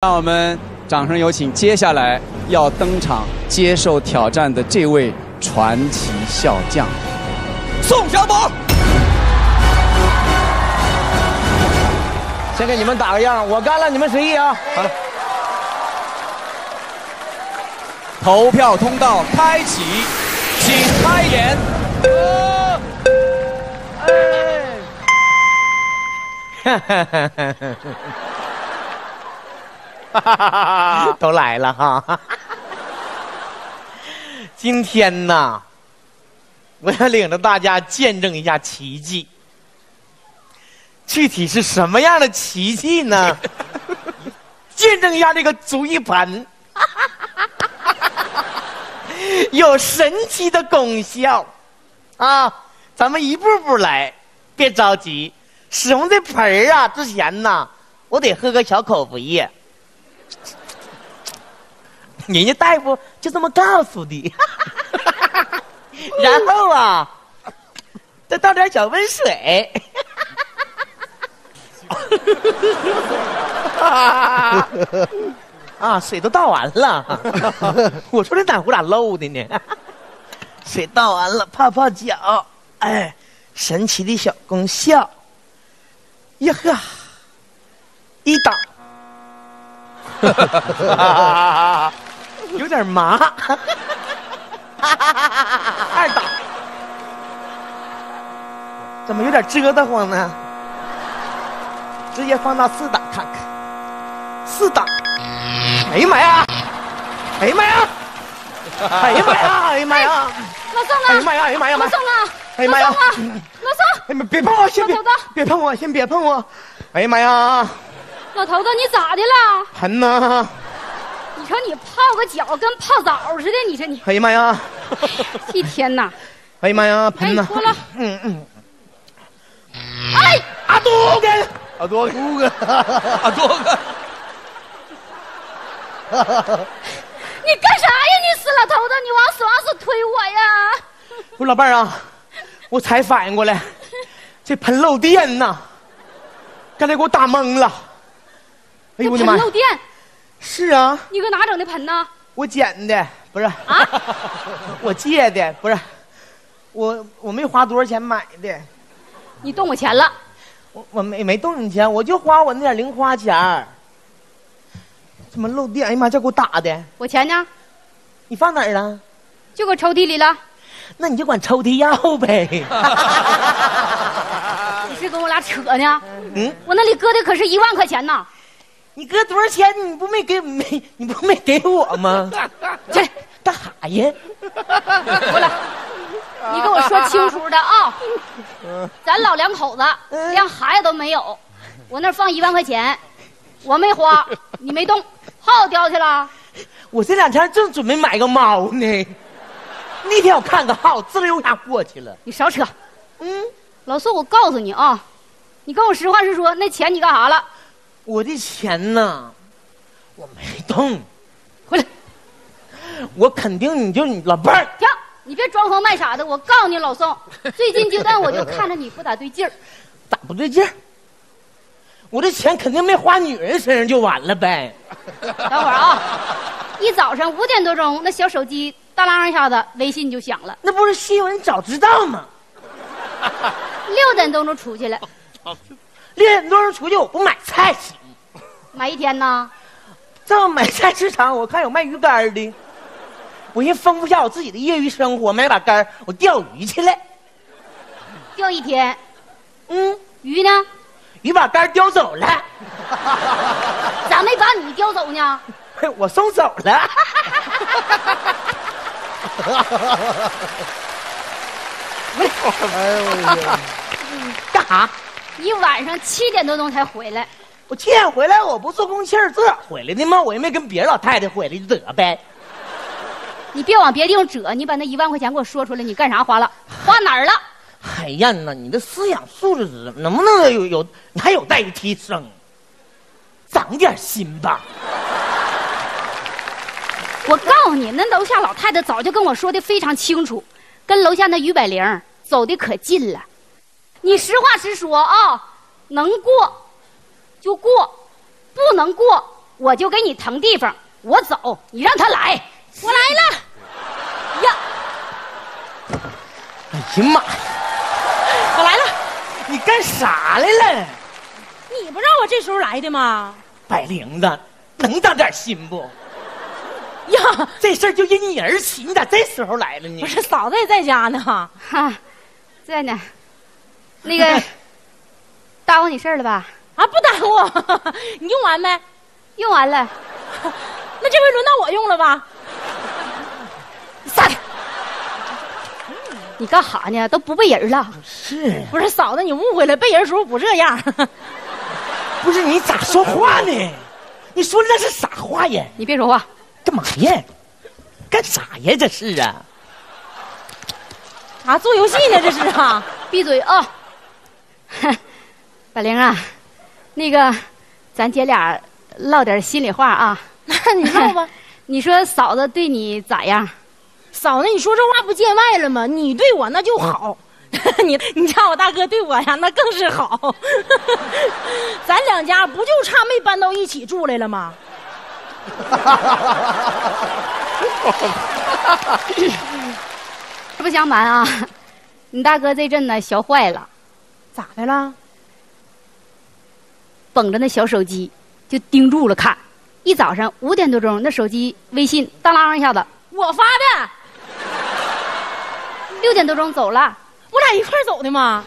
让我们掌声有请接下来要登场接受挑战的这位传奇笑将宋小宝。先给你们打个样，我干了，你们随意啊。好了，投票通道开启，请开演。都来了哈。今天呐，我要领着大家见证一下奇迹。具体是什么样的奇迹呢？见证一下这个足浴盆，有神奇的功效啊！咱们一步步来，别着急。使用这盆儿啊，之前呢，我得喝个小口服液。人家大夫就这么告诉的。然后啊，再倒点小温水。啊，水都倒完了。我说这暖壶咋漏的呢？水倒完了，泡泡脚。哎，神奇的小功效。呀呵，一档，有点麻。二档，怎么有点折腾慌呢？直接放到四档看看，四档。哎呀妈呀！哎呀妈呀！哎呀妈呀！哎呀妈呀！老宋啊！哎呀妈呀！哎呀妈呀！老宋啊！哎呀妈呀！老宋！哎妈，别碰我，先别别碰我，先别碰我。哎呀妈呀！老头子，你咋的了？盆呐！你瞅你泡个脚跟泡澡似的，你说你哎呀妈呀！一天呐！哎呀妈呀！哎，盆呐！脱了！嗯嗯。哎，阿多根，阿多根，阿多根。你干啥呀？你死老头子，你往死往死推我呀！不是老伴儿啊，我才反应过来，这盆漏电呐，刚才给我打懵了。哎呦我的妈呀！漏电，是啊，你搁哪整的盆呢？我捡的，不是啊？我借的，不是，我我没花多少钱买的，你动我钱了？我我没没动你钱，我就花我那点零花钱儿怎么漏电？哎呀妈，这给我打的！我钱呢？你放哪儿了？就搁抽屉里了。那你就管抽屉要呗。你是跟我俩扯呢？嗯，我那里搁的可是一万块钱呢。你哥多少钱？你不没给没？你不没给我吗？这干哈呀？过来，你跟我说清楚的啊！咱老两口子连孩子都没有，我那放一万块钱，我没花，你没动，号掉去了。我这两天正准备买个猫呢，那天我看个号，滋溜一下过去了。你少扯！嗯，老宋，我告诉你啊，你跟我实话实说，那钱你干啥了？我的钱呢？我没动，回来，我肯定你就是你老伴儿。停！你别装疯卖傻的。我告诉你，老宋，最近阶段我就看着你不咋对劲儿。咋不对劲儿？我这钱肯定没花女人身上就完了呗。等会儿啊，一早上五点多钟，那小手机当啷一下子，微信就响了。那不是新闻早知道吗？六点多钟出去了，六点多钟出去，我不买菜行？买一天呢？正买菜市场，我看有卖鱼竿的，我先丰富下我自己的业余生活，买把竿儿我钓鱼去了。钓一天，嗯，鱼呢？鱼把竿儿叼走了，咋没把你叼走呢？我送走了。哎呦我的天！干啥？你晚上七点多钟才回来，我七点回来，我不坐公汽儿自个儿回来的吗？我又没跟别的老太太回来就得呗。你别往别地方折，你把那一万块钱给我说出来，你干啥花了？花哪儿了？哎呀，那你的思想素质能不能有有？你还有待于提升，长点心吧。我告诉你，那楼下老太太早就跟我说的非常清楚，跟楼下那于百灵走的可近了。你实话实说啊，能过就过，不能过我就给你腾地方，我走，你让他来。我来了。呀，哎呀妈呀！我来了，你干啥来了？你不让我这时候来的吗？百灵子，能长点心不？呀，这事儿就因你而起，你咋这时候来了呢不？是嫂子也在家呢。哈，在呢。那个，耽误你事儿了吧？啊，不耽误，你用完没？用完了。那这回轮到我用了吧？撒开！你干哈呢？都不背人了。是，不是嫂子，你误会了，背人时候不这样。不是你咋说话呢？你说的那是啥话呀？你别说话。干嘛呀？干啥呀？这是啊？啊，做游戏呢这是啊？闭嘴啊！百灵啊，那个，咱姐俩唠点心里话啊。那你唠吧。你说嫂子对你咋样？嫂子，你说这话不见外了吗？你对我那就好，你你家我大哥对我呀，那更是好。咱两家不就差没搬到一起住来了吗？实不相瞒啊，你大哥这阵呢学坏了，咋的了？绷着那小手机就盯住了看，一早上五点多钟，那手机微信当啷一下子，我发的，六点多钟走了。我俩一块儿走的嘛？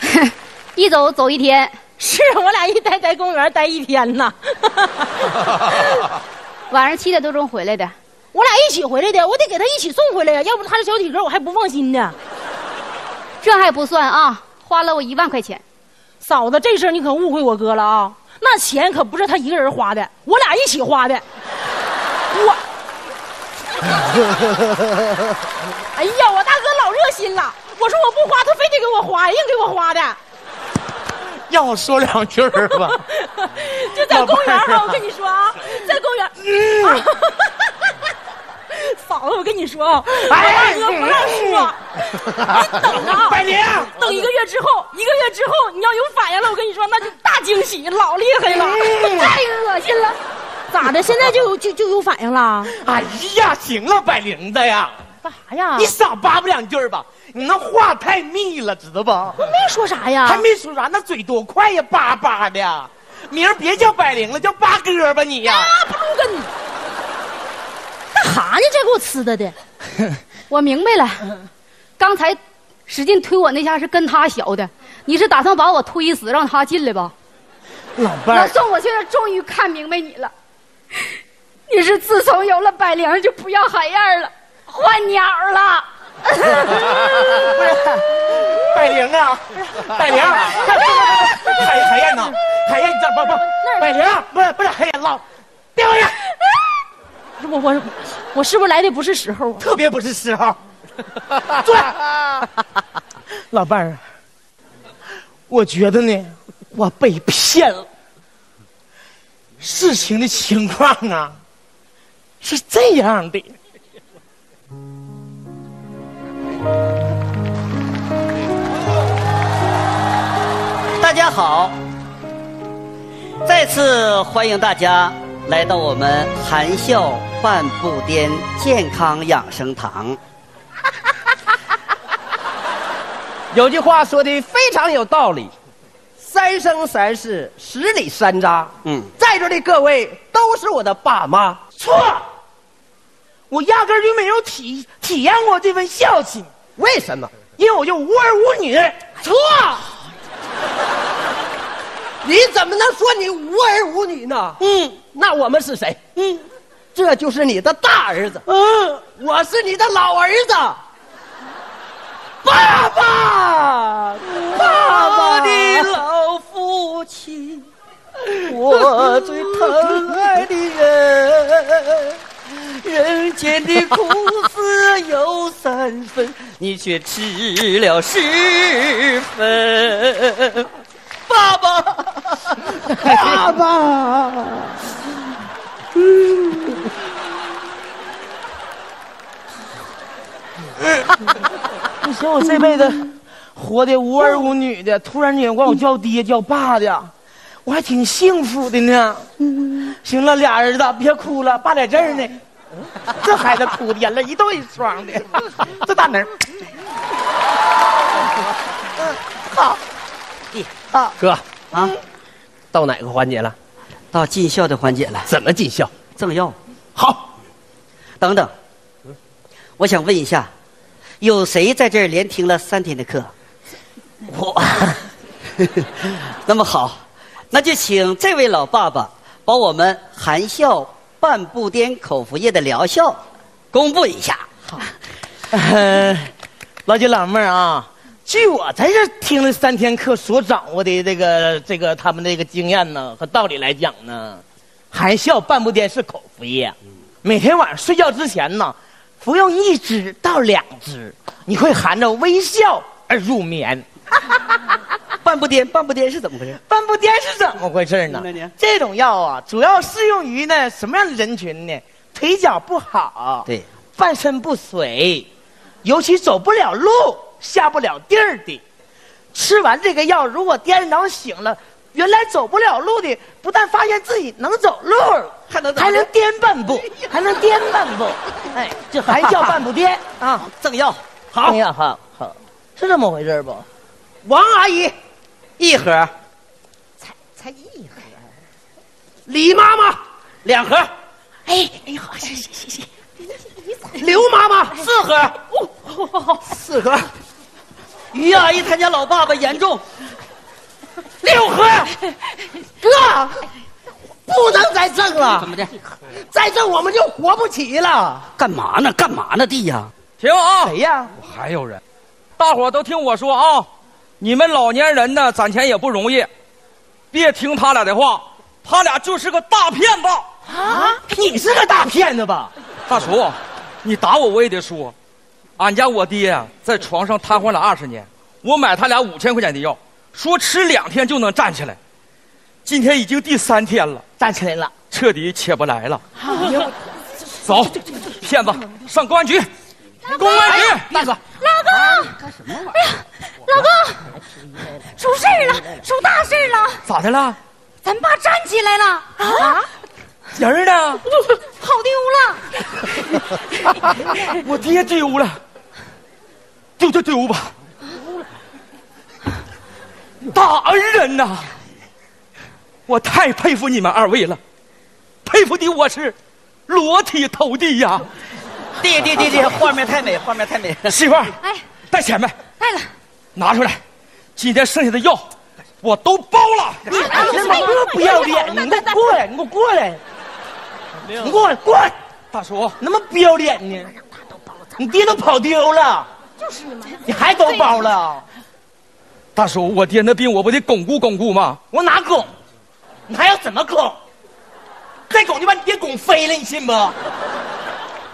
一走走一天，是我俩一待在公园待一天呢。晚上七点多钟回来的。我俩一起回来的，我得给他一起送回来呀，要不他这小体格我还不放心呢。这还不算啊，花了我一万块钱。嫂子，这事儿你可误会我哥了啊！那钱可不是他一个人花的，我俩一起花的。我，哎呀，我大哥老热心了。我说我不花，他非得给我花，硬给我花的。让我说两句儿吧。就在公园啊，我跟你说啊，在公园。啊嫂子，我跟你说啊，我大哥不让说，你等着，百灵，等一个月之后，一个月之后你要有反应了，我跟你说那就大惊喜，老厉害了，太恶心了。咋的？现在就有就就有反应了？哎呀，行了，百灵子呀，干啥呀？你少叭叭两句儿吧，你那话太密了，知道不？我没说啥呀，还没说啥，那嘴多快呀，叭叭的。明儿别叫百灵了，叫八哥吧你呀。啊，不露根。干哈呢？这给我呲的的。我明白了，刚才使劲推我那下是跟他学的，你是打算把我推死，让他进来吧？老老伴儿，宋，我现在终于看明白你了，你是自从有了百灵就不要海燕了，换鸟了。百灵啊，百灵，海海燕呢？海燕，你咋不不，百灵，不是不是海燕老，别回来，我我我是不是来的不是时候啊？特别不是时候。坐下，老伴儿，我觉得呢，我被骗了。事情的情况啊，是这样的。大家好，再次欢迎大家来到我们含笑半步癫健康养生堂。有句话说的非常有道理，三生三世十里山楂。嗯，在座的各位都是我的爸妈。错，我压根儿就没有体体验过这份孝心，为什么？因为我就无儿无女。错，你怎么能说你无儿无女呢？嗯那我们是谁？嗯这就是你的大儿子，嗯，我是你的老儿子。爸爸，爸爸的老父亲，我最疼爱的人，人间的苦涩有三分，你却吃了十分。爸爸，爸爸。不行，我这辈子活的无儿无女的，突然间管我叫爹叫爸的，我还挺幸福的呢。行了，俩儿子别哭了，爸在这儿呢。这孩子哭的眼泪一对一双的，这大能好，好，哥啊，到哪个环节了？到尽孝的环节了，怎么尽孝？赠药。好，等等，我想问一下，有谁在这儿连听了三天的课？我 那么好，那就请这位老爸爸把我们含笑半步颠口服液的疗效公布一下。呃，老姐老妹儿啊，据我在这听了三天课所掌握的这个这个他们这个经验呢和道理来讲呢，含笑半步癫是口服液，每天晚上睡觉之前呢，服用一支到两支，你会含着微笑而入眠。半步癫，半步癫是怎么回事？半步癫是怎么回事呢？这种药啊，主要适用于呢什么样的人群呢？腿脚不好，对，半身不遂，尤其走不了路、下不了地儿的。吃完这个药，如果第二天早上醒了，原来走不了路的，不但发现自己能走路，还能还能颠半步，还能颠半步。哎，这还 叫半步颠啊！赠药好，赠药，好好，是这么回事不？王阿姨，一盒，才才一盒。李妈妈两盒，哎哎呦，谢谢谢谢。刘妈妈四盒，哦，好好好四盒。于阿姨她家老爸爸严重，六合。哥，不能再挣了，怎么的？再挣我们就活不起了。干嘛呢？干嘛呢，弟呀？停啊！谁呀？我还有人，大伙都听我说啊！你们老年人呢，攒钱也不容易，别听他俩的话，他俩就是个大骗子。啊，你是个大骗子吧？大叔，你打我我也得说，俺家我爹呀，在床上瘫痪了二十年，我买他俩五千块钱的药，说吃两天就能站起来，今天已经第三天了，站起来了。彻底起不来了。走，骗子，上公安局！公安局！大哥，老公，干什么玩意儿？哎呀，老公，出事儿了，出大事了！咋的了？咱爸站起来了啊！人呢？跑丢了！我爹丢了，丢就丢吧。大恩人呐，我太佩服你们二位了，佩服的我是裸体投地呀！弟弟弟弟，画面太美，画面太美。媳妇儿，哎，带钱没？带了，拿出来，今天剩下的药我都包了。你他妈不要脸！你给我过来，你给我过来，你过来，过来！大叔，那么不要脸呢？你爹都跑丢了，就是嘛。你还都包了？大叔，我爹那病我不得巩固巩固吗？我哪拱？你还要怎么拱？再拱就把你爹拱飞了，你信不？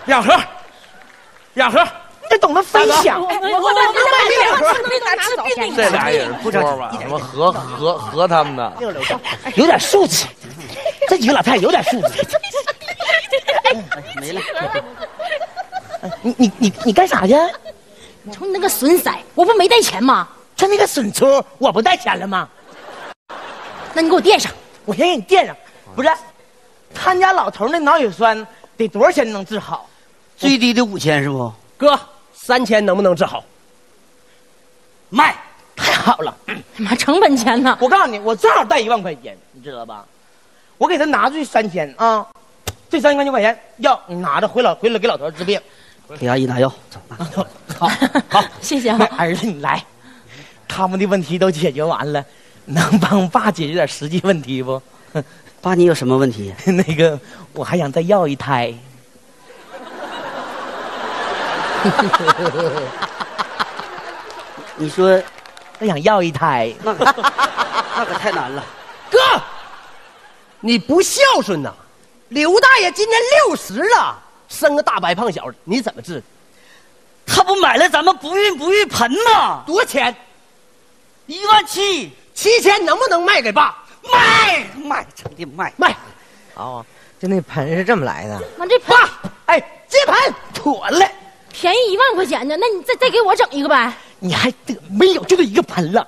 两盒，两盒。你得懂得分享。我我我买这俩也是不着吧？怎么和和和他们的？有点素质，这几个老太太有点素质。没了。你你你你干啥去？瞅你那个损色，我不没带钱吗？就那个损出，我不带钱了吗？那你给我垫上。我先给你垫上。不是，他家老头那脑血栓得多少钱能治好？最低得五千是不？哥，三千能不能治好？卖。太好了！妈，成本钱呢？我告诉你，我正好带一万块钱，你知道吧？我给他拿出去三千啊，这三千块钱要你拿着回老回来给老头治病。给阿姨拿药，走。好，好，谢谢啊那儿子你来，他们的问题都解决完了，能帮爸解决点实际问题不？爸，你有什么问题？那个，我还想再要一胎。你说我想要一胎，那可那可太难了。哥，你不孝顺呐！刘大爷今年六十了，生个大白胖小子，你怎么治？他不买了咱们不孕不育盆吗？多少钱？一万七，七千能不能卖给爸？卖卖，成的卖卖！哦，就那盆是这么来的。妈，这盆爸，哎，这盆妥了，便宜一万块钱呢，那你再再给我整一个呗？你还得没有就这一个盆了，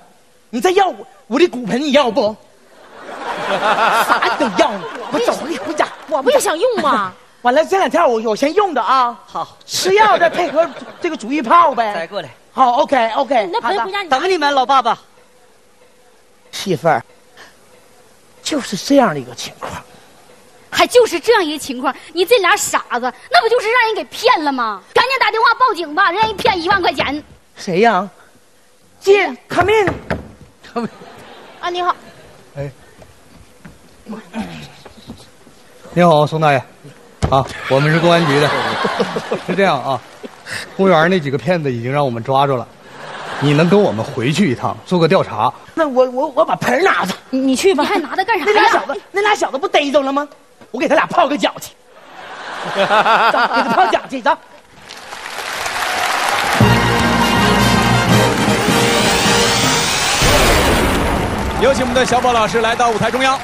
你再要我我的骨盆，你要不？啥你都要呢？我走，我回家。我不也想用吗？完了，这两天我我先用的啊，好，吃药再配合这个煮浴泡再呗。过来，好，OK OK。那陪回家你等你们，老爸爸。媳妇儿，就是这样的一个情况。还就是这样一个情况，你这俩傻子，那不就是让人给骗了吗？赶紧打电话报警吧，让人骗一万块钱。谁呀？进，come in。啊，你好，你好，宋大爷，啊，我们是公安局的，是这样啊，公园那几个骗子已经让我们抓住了，你能跟我们回去一趟，做个调查？那我我我把盆拿着。你你去吧你。还拿它干啥那俩小？子，那俩小子不逮着了吗？我给他俩泡个脚去。走，给他泡脚去，走。有请我们的小宝老师来到舞台中央。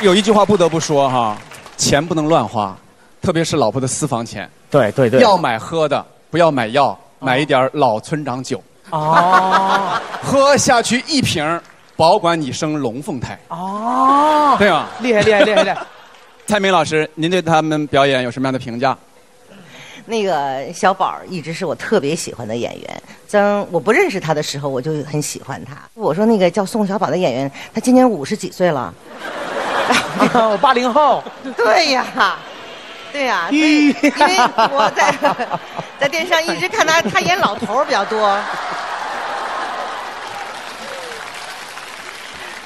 有一句话不得不说哈，钱不能乱花，特别是老婆的私房钱。对对对要买喝的，不要买药，买一点老村长酒，哦 喝下去一瓶，保管你生龙凤胎，哦，对啊？厉害厉害厉害厉害。蔡明老师，您对他们表演有什么样的评价？那个小宝一直是我特别喜欢的演员。当我不认识他的时候，我就很喜欢他。我说那个叫宋小宝的演员，他今年五十几岁了。我八零后，对呀，对呀，因为我在在电视上一直看他，他演老头儿比较多。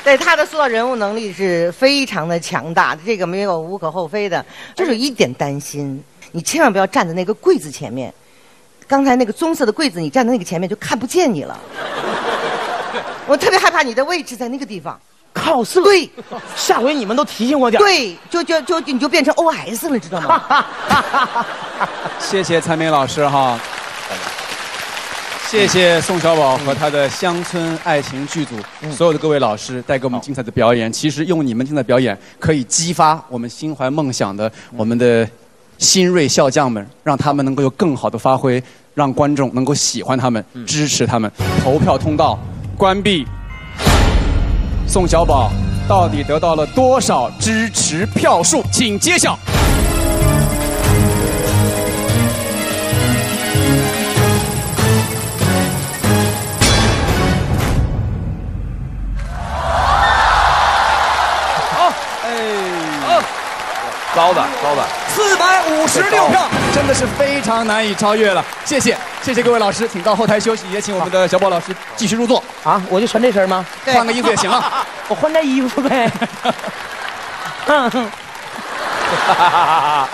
对他的塑造人物能力是非常的强大，这个没有无可厚非的。就是有一点担心，你千万不要站在那个柜子前面。刚才那个棕色的柜子，你站在那个前面就看不见你了。我特别害怕你的位置在那个地方。靠色。对，下回你们都提醒我点儿。对，就就就你就变成 OS 了，知道吗？谢谢蔡明老师哈，谢谢宋小宝和他的乡村爱情剧组所有的各位老师带给我们精彩的表演。其实用你们精彩的表演，可以激发我们心怀梦想的我们的新锐笑将们，让他们能够有更好的发挥，让观众能够喜欢他们、支持他们。投票通道关闭。宋小宝到底得到了多少支持票数？请揭晓。高的高的，四百五十六票，真的是非常难以超越了。谢谢，谢谢各位老师，请到后台休息，也请我们的小宝老师继续入座。啊，我就穿这身吗？换个衣服也行啊。我换件衣服呗。嗯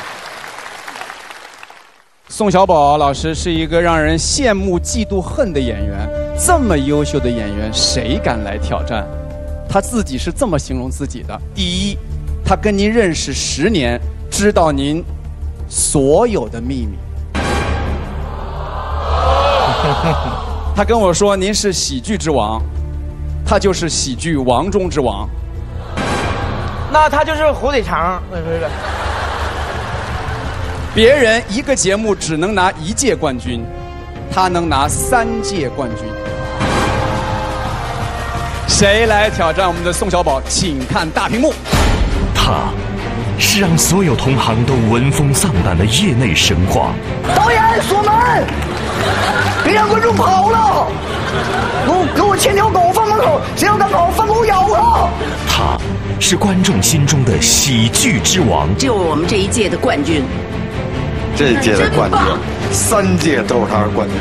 宋小宝老师是一个让人羡慕、嫉妒、恨的演员，这么优秀的演员，谁敢来挑战？他自己是这么形容自己的：第一，他跟您认识十年，知道您所有的秘密。他跟我说您是喜剧之王，他就是喜剧王中之王。那他就是火腿肠，不是不是。别人一个节目只能拿一届冠军，他能拿三届冠军。谁来挑战我们的宋小宝？请看大屏幕。他是让所有同行都闻风丧胆的业内神话。导演锁门，别让观众跑了！给我给我牵条狗放门口，谁要敢跑，放狗咬他！他是观众心中的喜剧之王。就我们这一届的冠军。这届的冠军，三届都是他的冠军。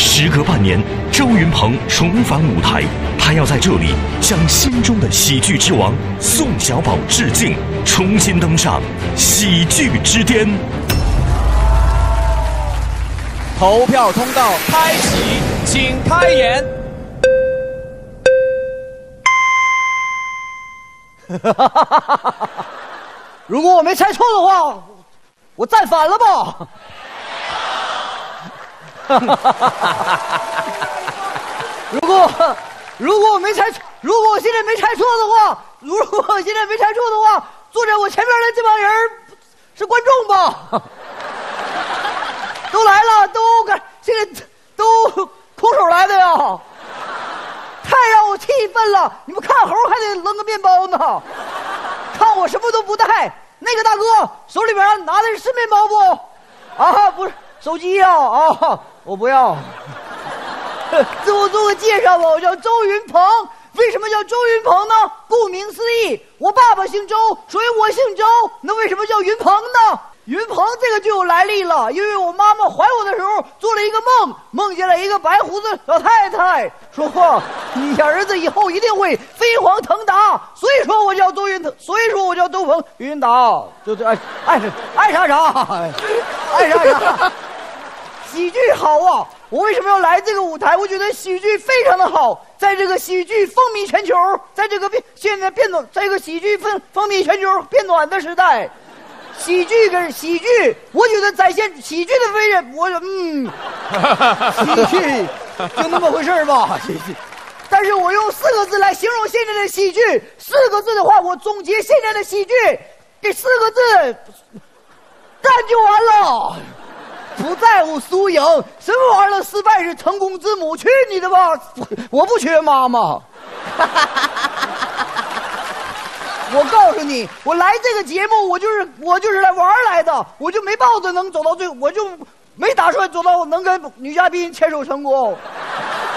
时隔半年，周云鹏重返舞台，他要在这里向心中的喜剧之王宋小宝致敬，重新登上喜剧之巅。投票通道开启，请开演。如果我没猜错的话，我站反了吧。哈哈哈哈哈如果如果我没猜，如果我现在没猜错的话，如果我现在没猜错的话，坐在我前面的这帮人是观众吧？都来了，都干，现在都空手来的呀。太让我气愤了！你们看猴还得扔个面包呢，看我什么都不带。那个大哥手里边拿的是面包不？啊，不是手机呀啊，我不要。自我做个介绍吧，我叫周云鹏。为什么叫周云鹏呢？顾名思义，我爸爸姓周，所以我姓周。那为什么叫云鹏呢？云鹏这个就有来历了，因为我妈妈怀我的时候做了一个梦，梦见了一个白胡子老太太，说话你儿子以后一定会飞黄腾达，所以说我叫周云腾，所以说我叫周鹏云达，就这爱爱爱啥啥，爱啥啥。喜剧好啊！我为什么要来这个舞台？我觉得喜剧非常的好，在这个喜剧风靡全球，在这个变现在变暖，在这个喜剧风风靡全球变暖的时代。喜剧跟喜剧，我觉得展现喜剧的威人，我嗯，喜剧就那么回事吧。喜剧，但是我用四个字来形容现在的喜剧，四个字的话，我总结现在的喜剧，这四个字，干就完了，不在乎输赢，什么玩意儿？失败是成功之母，去你的吧！我不缺妈妈。我告诉你，我来这个节目，我就是我就是来玩来的，我就没抱着能走到最，我就没打算走到能跟女嘉宾牵手成功。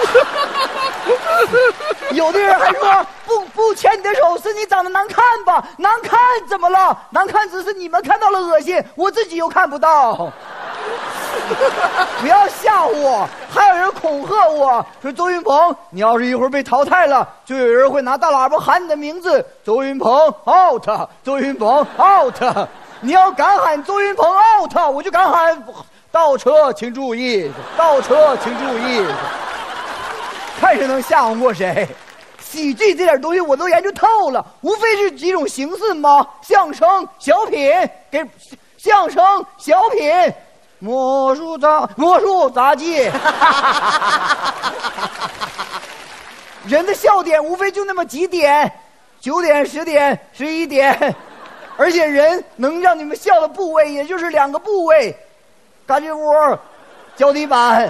有的人还说不不牵你的手是你长得难看吧？难看怎么了？难看只是你们看到了恶心，我自己又看不到。不要吓唬我！还有人恐吓我说：“周云鹏，你要是一会儿被淘汰了，就有人会拿大喇叭喊你的名字，周云鹏 out，周云鹏 out。你要敢喊周云鹏 out，我就敢喊倒车，请注意，倒车，请注意。看谁能吓唬过谁。喜剧这点东西我都研究透了，无非是几种形式吗？相声、小品，给相声、小品。”魔术杂魔术杂技，人的笑点无非就那么几点，九点、十点、十一点，而且人能让你们笑的部位也就是两个部位，嘎吱窝、脚底板。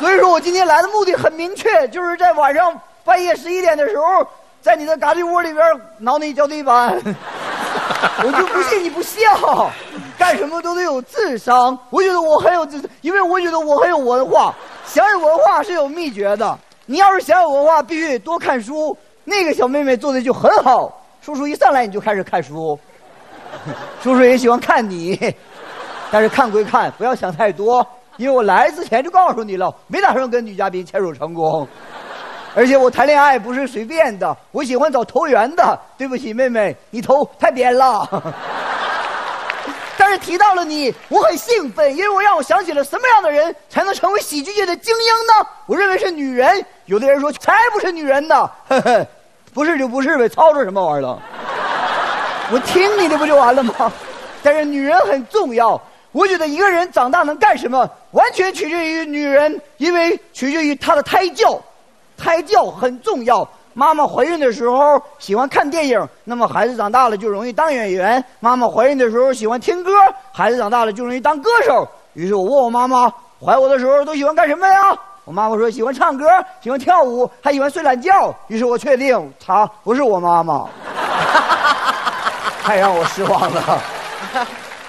所以说我今天来的目的很明确，就是在晚上半夜十一点的时候，在你的嘎吱窝里边挠你脚底板。我就不信你不笑，干什么都得有智商。我觉得我很有智，因为我觉得我很有文化。想有文化是有秘诀的。你要是想有文化，必须得多看书。那个小妹妹做的就很好。叔叔一上来你就开始看书，叔叔也喜欢看你，但是看归看，不要想太多。因为我来之前就告诉你了，没打算跟女嘉宾牵手成功。而且我谈恋爱不是随便的，我喜欢找投缘的。对不起，妹妹，你头太扁了。但是提到了你，我很兴奋，因为我让我想起了什么样的人才能成为喜剧界的精英呢？我认为是女人。有的人说才不是女人呢，不是就不是呗，吵吵什么玩意儿了？我听你的不就完了吗？但是女人很重要。我觉得一个人长大能干什么，完全取决于女人，因为取决于她的胎教。胎教很重要。妈妈怀孕的时候喜欢看电影，那么孩子长大了就容易当演员。妈妈怀孕的时候喜欢听歌，孩子长大了就容易当歌手。于是我问我妈妈，怀我的时候都喜欢干什么呀？我妈妈说喜欢唱歌，喜欢跳舞，还喜欢睡懒觉。于是我确定她不是我妈妈，太让我失望了，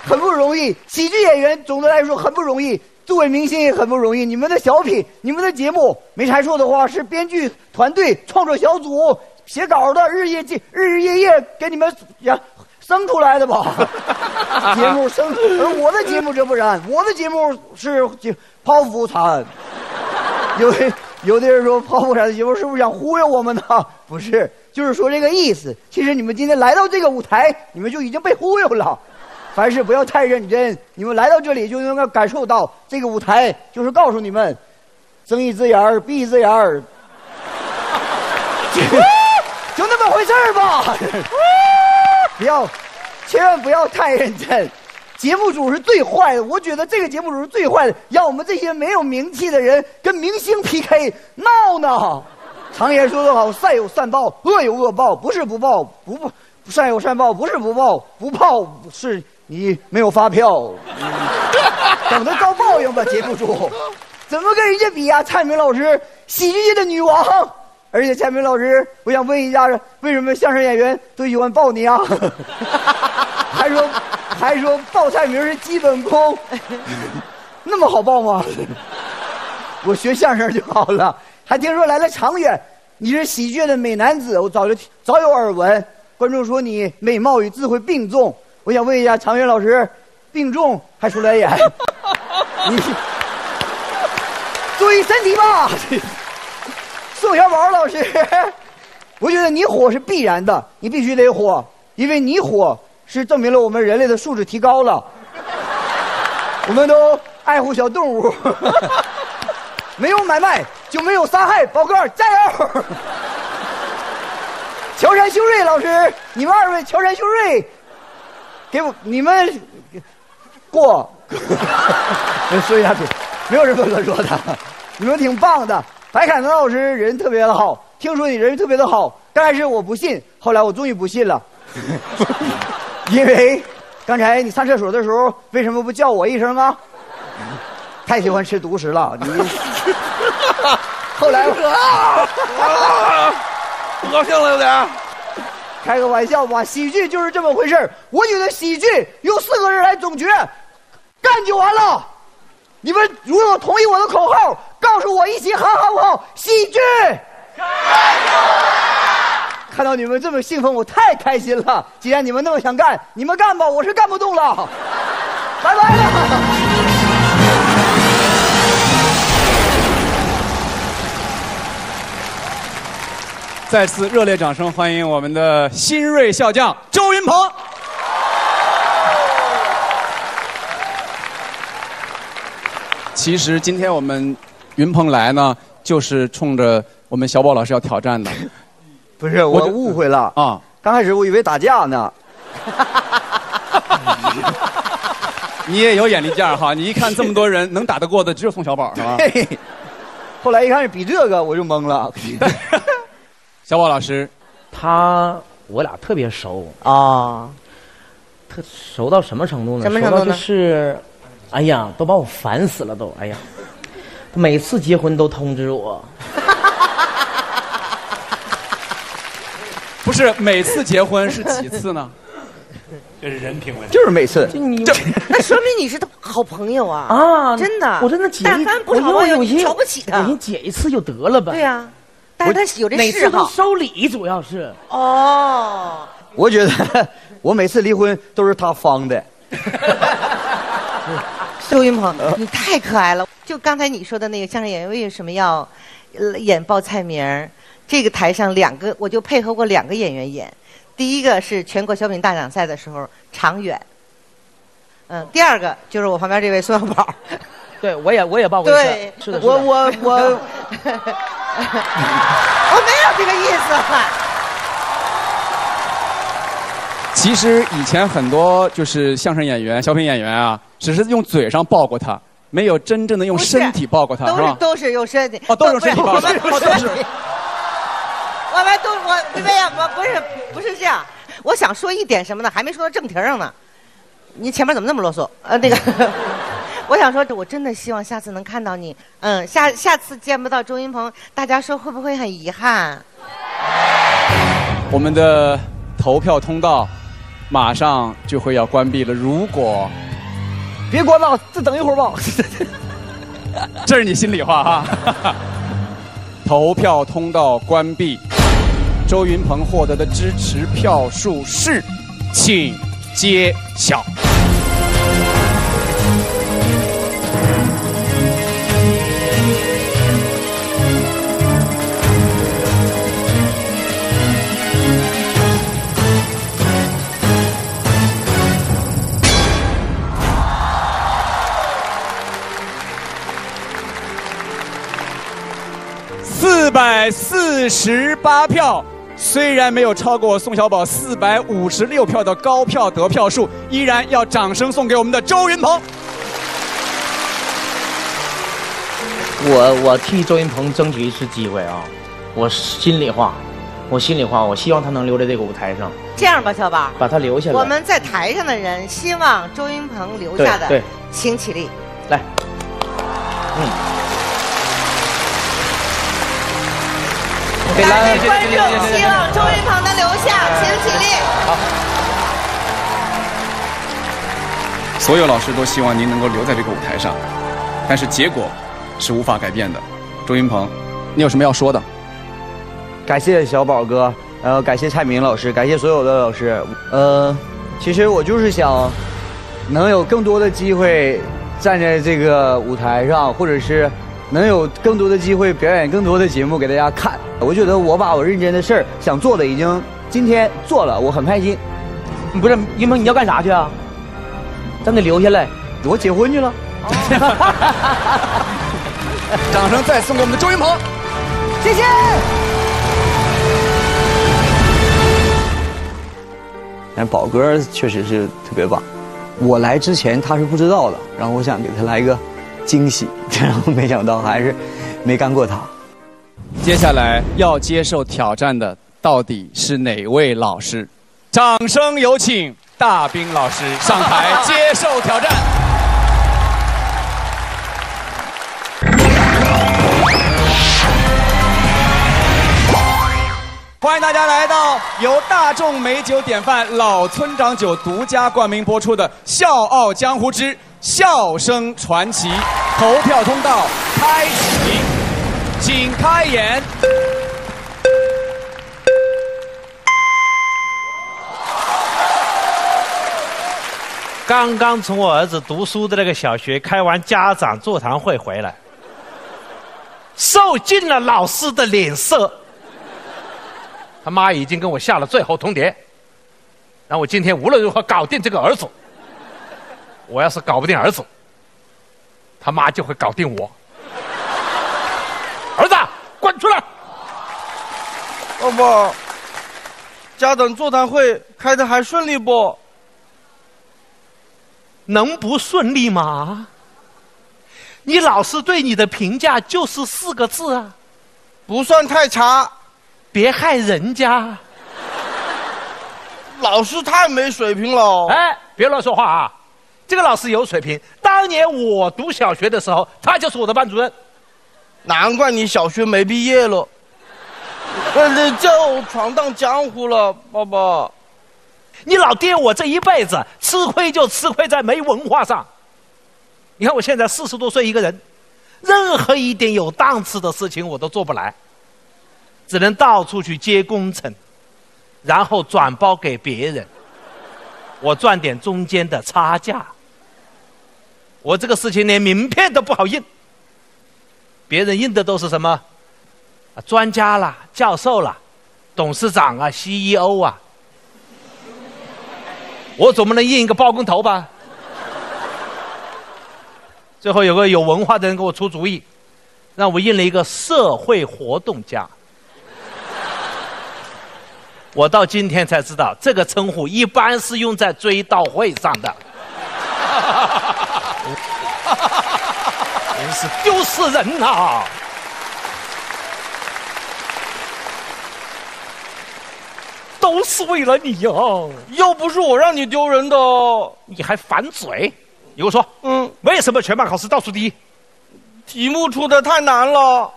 很不容易。喜剧演员总的来说很不容易。作为明星也很不容易。你们的小品、你们的节目，没猜错的话，是编剧团队、创作小组写稿的，日夜日日夜夜给你们呀生出来的吧？节目生，而我的节目则不然，我的节目是剖腹产。有有的人说剖腹产的节目是不是想忽悠我们呢？不是，就是说这个意思。其实你们今天来到这个舞台，你们就已经被忽悠了。凡事不要太认真，你们来到这里就应该感受到这个舞台就是告诉你们，睁一只眼儿闭一只眼儿，就那么回事儿吧。不要，千万不要太认真。节目组是最坏的，我觉得这个节目组是最坏的，让我们这些没有名气的人跟明星 PK 闹呢。常言说得好，善有善报，恶有恶报，不是不报，不不善有善报，不是不报，不报是。你没有发票，等着遭报应吧，节目组。怎么跟人家比呀？蔡明老师，喜剧界的女王，而且蔡明老师，我想问一下，为什么相声演员都喜欢抱你啊？还说还说抱蔡明是基本功，那么好抱吗？我学相声就好了。还听说来了长远，你是喜剧的美男子，我早就早有耳闻。观众说你美貌与智慧并重，我想问一下常远老师，病重还出来演？你注意身体吧。宋小宝老师，我觉得你火是必然的，你必须得火，因为你火是证明了我们人类的素质提高了，我们都爱护小动物，没有买卖就没有杀害，宝哥加油！乔山修睿老师，你们二位乔山修睿，给我你们过，说一下嘴，没有什么可说的，你们挺棒的。白凯南老师人特别的好，听说你人特别的好。刚开始我不信，后来我终于不信了，因为刚才你上厕所的时候为什么不叫我一声啊？太喜欢吃独食了，你。后来我不高兴了有点。开个玩笑吧，喜剧就是这么回事我觉得喜剧用四个字来总结，干就完了。你们如果同意我的口号，告诉我一起喊好不好？喜剧！看到你们这么兴奋，我太开心了。既然你们那么想干，你们干吧，我是干不动了。拜拜了。再次热烈掌声欢迎我们的新锐笑将周云鹏。其实今天我们云鹏来呢，就是冲着我们小宝老师要挑战的。不是，我误会了啊！刚开始我以为打架呢。你也有眼力劲儿哈！你一看这么多人，能打得过的只有宋小宝是吧？后来一看是比这个，我就懵了。小宝老师，他我俩特别熟啊，特熟到什么程度呢？什么程度呢？是。哎呀，都把我烦死了！都，哎呀，每次结婚都通知我。不是每次结婚是几次呢？这是人品问题。就是每次。就你，那说明你是他好朋友啊！啊，真的。我真的姐，但凡不好朋友，瞧不起他。我先姐一次就得了呗。对呀，但是他有这嗜好。收礼主要是。哦。我觉得我每次离婚都是他方的。周云鹏，你太可爱了！就刚才你说的那个相声演员为什么要演报菜名儿？这个台上两个，我就配合过两个演员演。第一个是全国小品大奖赛的时候，常远。嗯，第二个就是我旁边这位宋小宝。对，我也我也报过一次。是的，我我我，我没有这个意思。其实以前很多就是相声演员、小品演员啊，只是用嘴上抱过他，没有真正的用身体抱过他，是吧？都是用身体。哦，都是用身体抱。我们都是。我们都我没有，我不是不是这样。我想说一点什么呢？还没说到正题上呢。你前面怎么那么啰嗦？呃，那个，我想说，我真的希望下次能看到你。嗯，下下次见不到周云鹏，大家说会不会很遗憾？我们的投票通道。马上就会要关闭了，如果别关了，再等一会儿吧。这是你心里话哈。投票通道关闭，周云鹏获得的支持票数是，请揭晓。四百四十八票，虽然没有超过宋小宝四百五十六票的高票得票数，依然要掌声送给我们的周云鹏。我我替周云鹏争取一次机会啊！我心里话，我心里话，我希望他能留在这个舞台上。这样吧，小宝，把他留下来。我们在台上的人希望周云鹏留下的，对，请起立，来，嗯。感拦谢观众，希望周云鹏能留下，请起立。好所有老师都希望您能够留在这个舞台上，但是结果是无法改变的。周云鹏，你有什么要说的？感谢小宝哥，呃，感谢蔡明老师，感谢所有的老师。呃，其实我就是想，能有更多的机会站在这个舞台上，或者是能有更多的机会表演更多的节目给大家看。我觉得我把我认真的事儿想做的已经今天做了，我很开心。不是云鹏，你要干啥去啊？咱得留下来，我结婚去了。掌声再送给我们的周云鹏，谢谢。但宝哥确实是特别棒。我来之前他是不知道的，然后我想给他来一个惊喜，然后没想到还是没干过他。接下来要接受挑战的到底是哪位老师？掌声有请大兵老师上台接受挑战。欢迎大家来到由大众美酒典范老村长酒独家冠名播出的《笑傲江湖之笑声传奇》，投票通道开启，请开演。刚刚从我儿子读书的那个小学开完家长座谈会回来，受尽了老师的脸色。他妈已经跟我下了最后通牒，让我今天无论如何搞定这个儿子。我要是搞不定儿子，他妈就会搞定我。儿子，滚出来！爸爸，家长座谈会开的还顺利不？能不顺利吗？你老师对你的评价就是四个字啊，不算太差。别害人家。老师太没水平了。哎，别乱说话啊！这个老师有水平。当年我读小学的时候，他就是我的班主任。难怪你小学没毕业了，那，就闯荡江湖了，爸爸。你老爹我这一辈子吃亏就吃亏在没文化上。你看我现在四十多岁一个人，任何一点有档次的事情我都做不来，只能到处去接工程，然后转包给别人，我赚点中间的差价。我这个事情连名片都不好印，别人印的都是什么？啊，专家啦、教授啦、董事长啊、CEO 啊。我总不能印一个包工头吧？最后有个有文化的人给我出主意，让我印了一个社会活动家。我到今天才知道，这个称呼一般是用在追悼会上的。真是丢死人呐！都是为了你呀、又不是我让你丢人的，你还反嘴？你给我说，嗯，为什么全班考试倒数第一？题目出的太难了。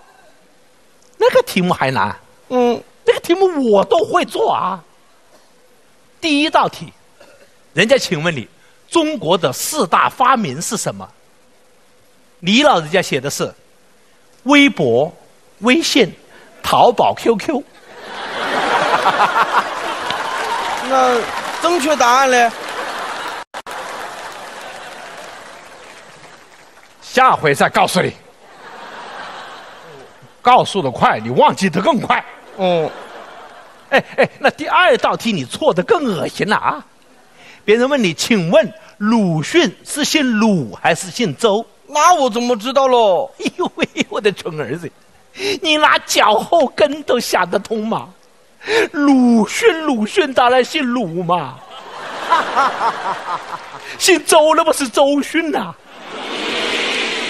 那个题目还难？嗯，那个题目我都会做啊。第一道题，人家请问你，中国的四大发明是什么？你老人家写的是微博、微信、淘宝、QQ。那正确答案嘞？下回再告诉你。告诉的快，你忘记的更快。哦，哎哎，那第二道题你错的更恶心了啊！别人问你，请问鲁迅是姓鲁还是姓周？那我怎么知道喽？哎呦喂，我的蠢儿子，你拿脚后跟都想得通吗？鲁迅，鲁迅当然姓鲁嘛，姓周那不是周迅呐、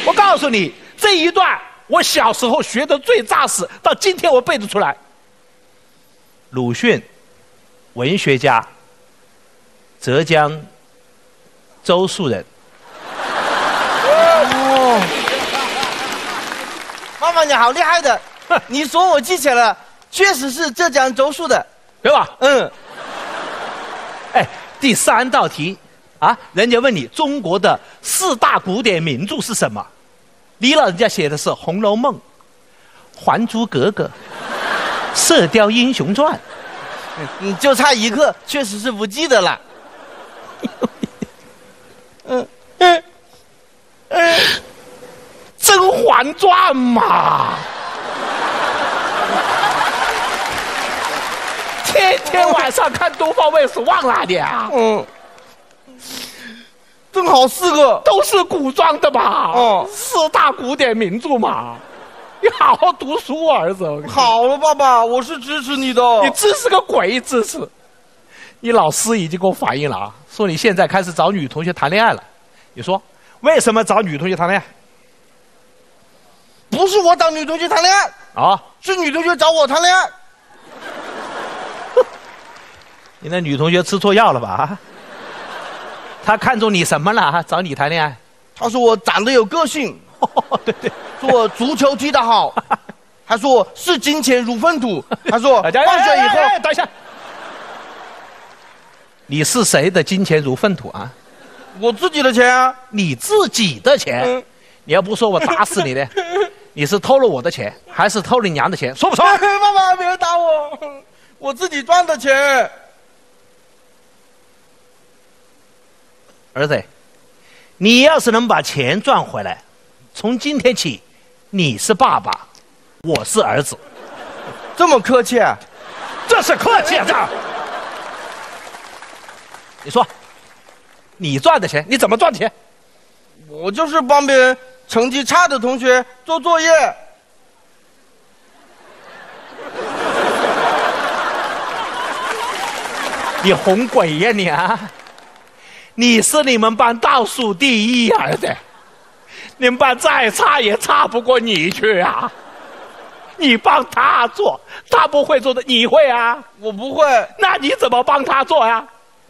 我告诉你，这一段我小时候学的最扎实，到今天我背得出来。鲁迅，文学家，浙江周树人。哦，你好厉害的，你说我记起来了，确实是浙江周树的，对吧？嗯。哎，第三道题啊，人家问你中国的四大古典名著是什么？你老人家写的是《红楼梦》《还珠格格》《射雕英雄传》。嗯，就差一个，确实是不记得了。嗯嗯嗯，《甄嬛传》嘛，天天晚上看东方卫视，忘了你啊？嗯，正好四个都是古装的嘛。哦，四大古典名著嘛。你好好读书，儿子。好了，爸爸，我是支持你的。你支持个鬼支持！你老师已经给我反映了啊，说你现在开始找女同学谈恋爱了。你说为什么找女同学谈恋爱？不是我找女同学谈恋爱啊，是女同学找我谈恋爱。你那女同学吃错药了吧？她看中你什么了？找你谈恋爱？她说我长得有个性。对对，说我足球踢得好，还说我视金钱如粪土，还说放学以后，等一下，你是谁的金钱如粪土啊？我自己的钱啊，你自己的钱，你要不说我打死你的，你是偷了我的钱，还是偷你娘的钱？说不说？爸爸别打我，我自己赚的钱。儿子，你要是能把钱赚回来。从今天起，你是爸爸，我是儿子，这么客气？啊？这是客气这。你说，你赚的钱，你怎么赚钱？我就是帮别人成绩差的同学做作业。你哄鬼呀你啊！你是你们班倒数第一儿子。你们班再差也差不过你去啊！你帮他做，他不会做的，你会啊？我不会。那你怎么帮他做呀？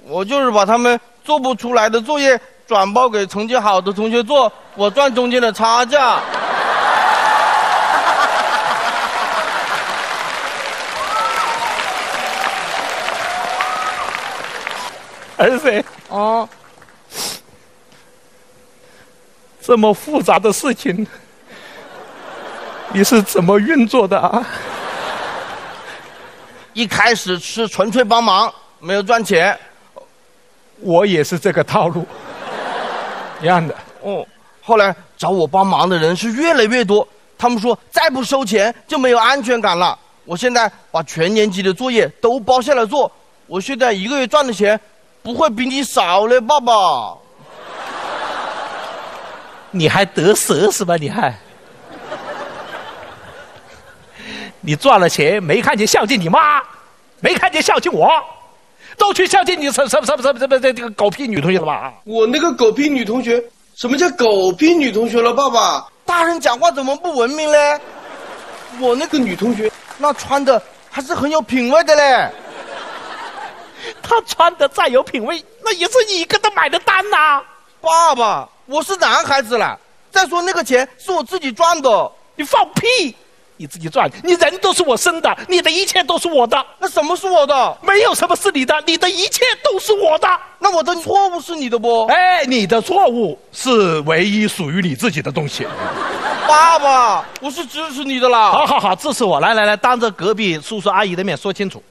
我就是把他们做不出来的作业转包给成绩好的同学做，我赚中间的差价。儿子，啊。这么复杂的事情，你是怎么运作的啊？一开始是纯粹帮忙，没有赚钱。我也是这个套路，一样的。哦，后来找我帮忙的人是越来越多，他们说再不收钱就没有安全感了。我现在把全年级的作业都包下来做，我现在一个月赚的钱不会比你少嘞，爸爸。你还得瑟是吧？你还，你赚了钱没看见孝敬你妈，没看见孝敬我，都去相亲你什什什什什什这这个狗屁女同学了吧？我那个狗屁女同学，什么叫狗屁女同学了？爸爸，大人讲话怎么不文明嘞？我那个女同学，那穿的还是很有品味的嘞。她穿的再有品味，那也是你给她买的单呐，爸爸。我是男孩子了，再说那个钱是我自己赚的，你放屁！你自己赚，你人都是我生的，你的一切都是我的。那什么是我的？没有什么是你的，你的一切都是我的。那我的错误是你的不？哎，你的错误是唯一属于你自己的东西。爸爸，我是支持你的啦。好好好，支持我。来来来，当着隔壁叔叔阿姨的面说清楚，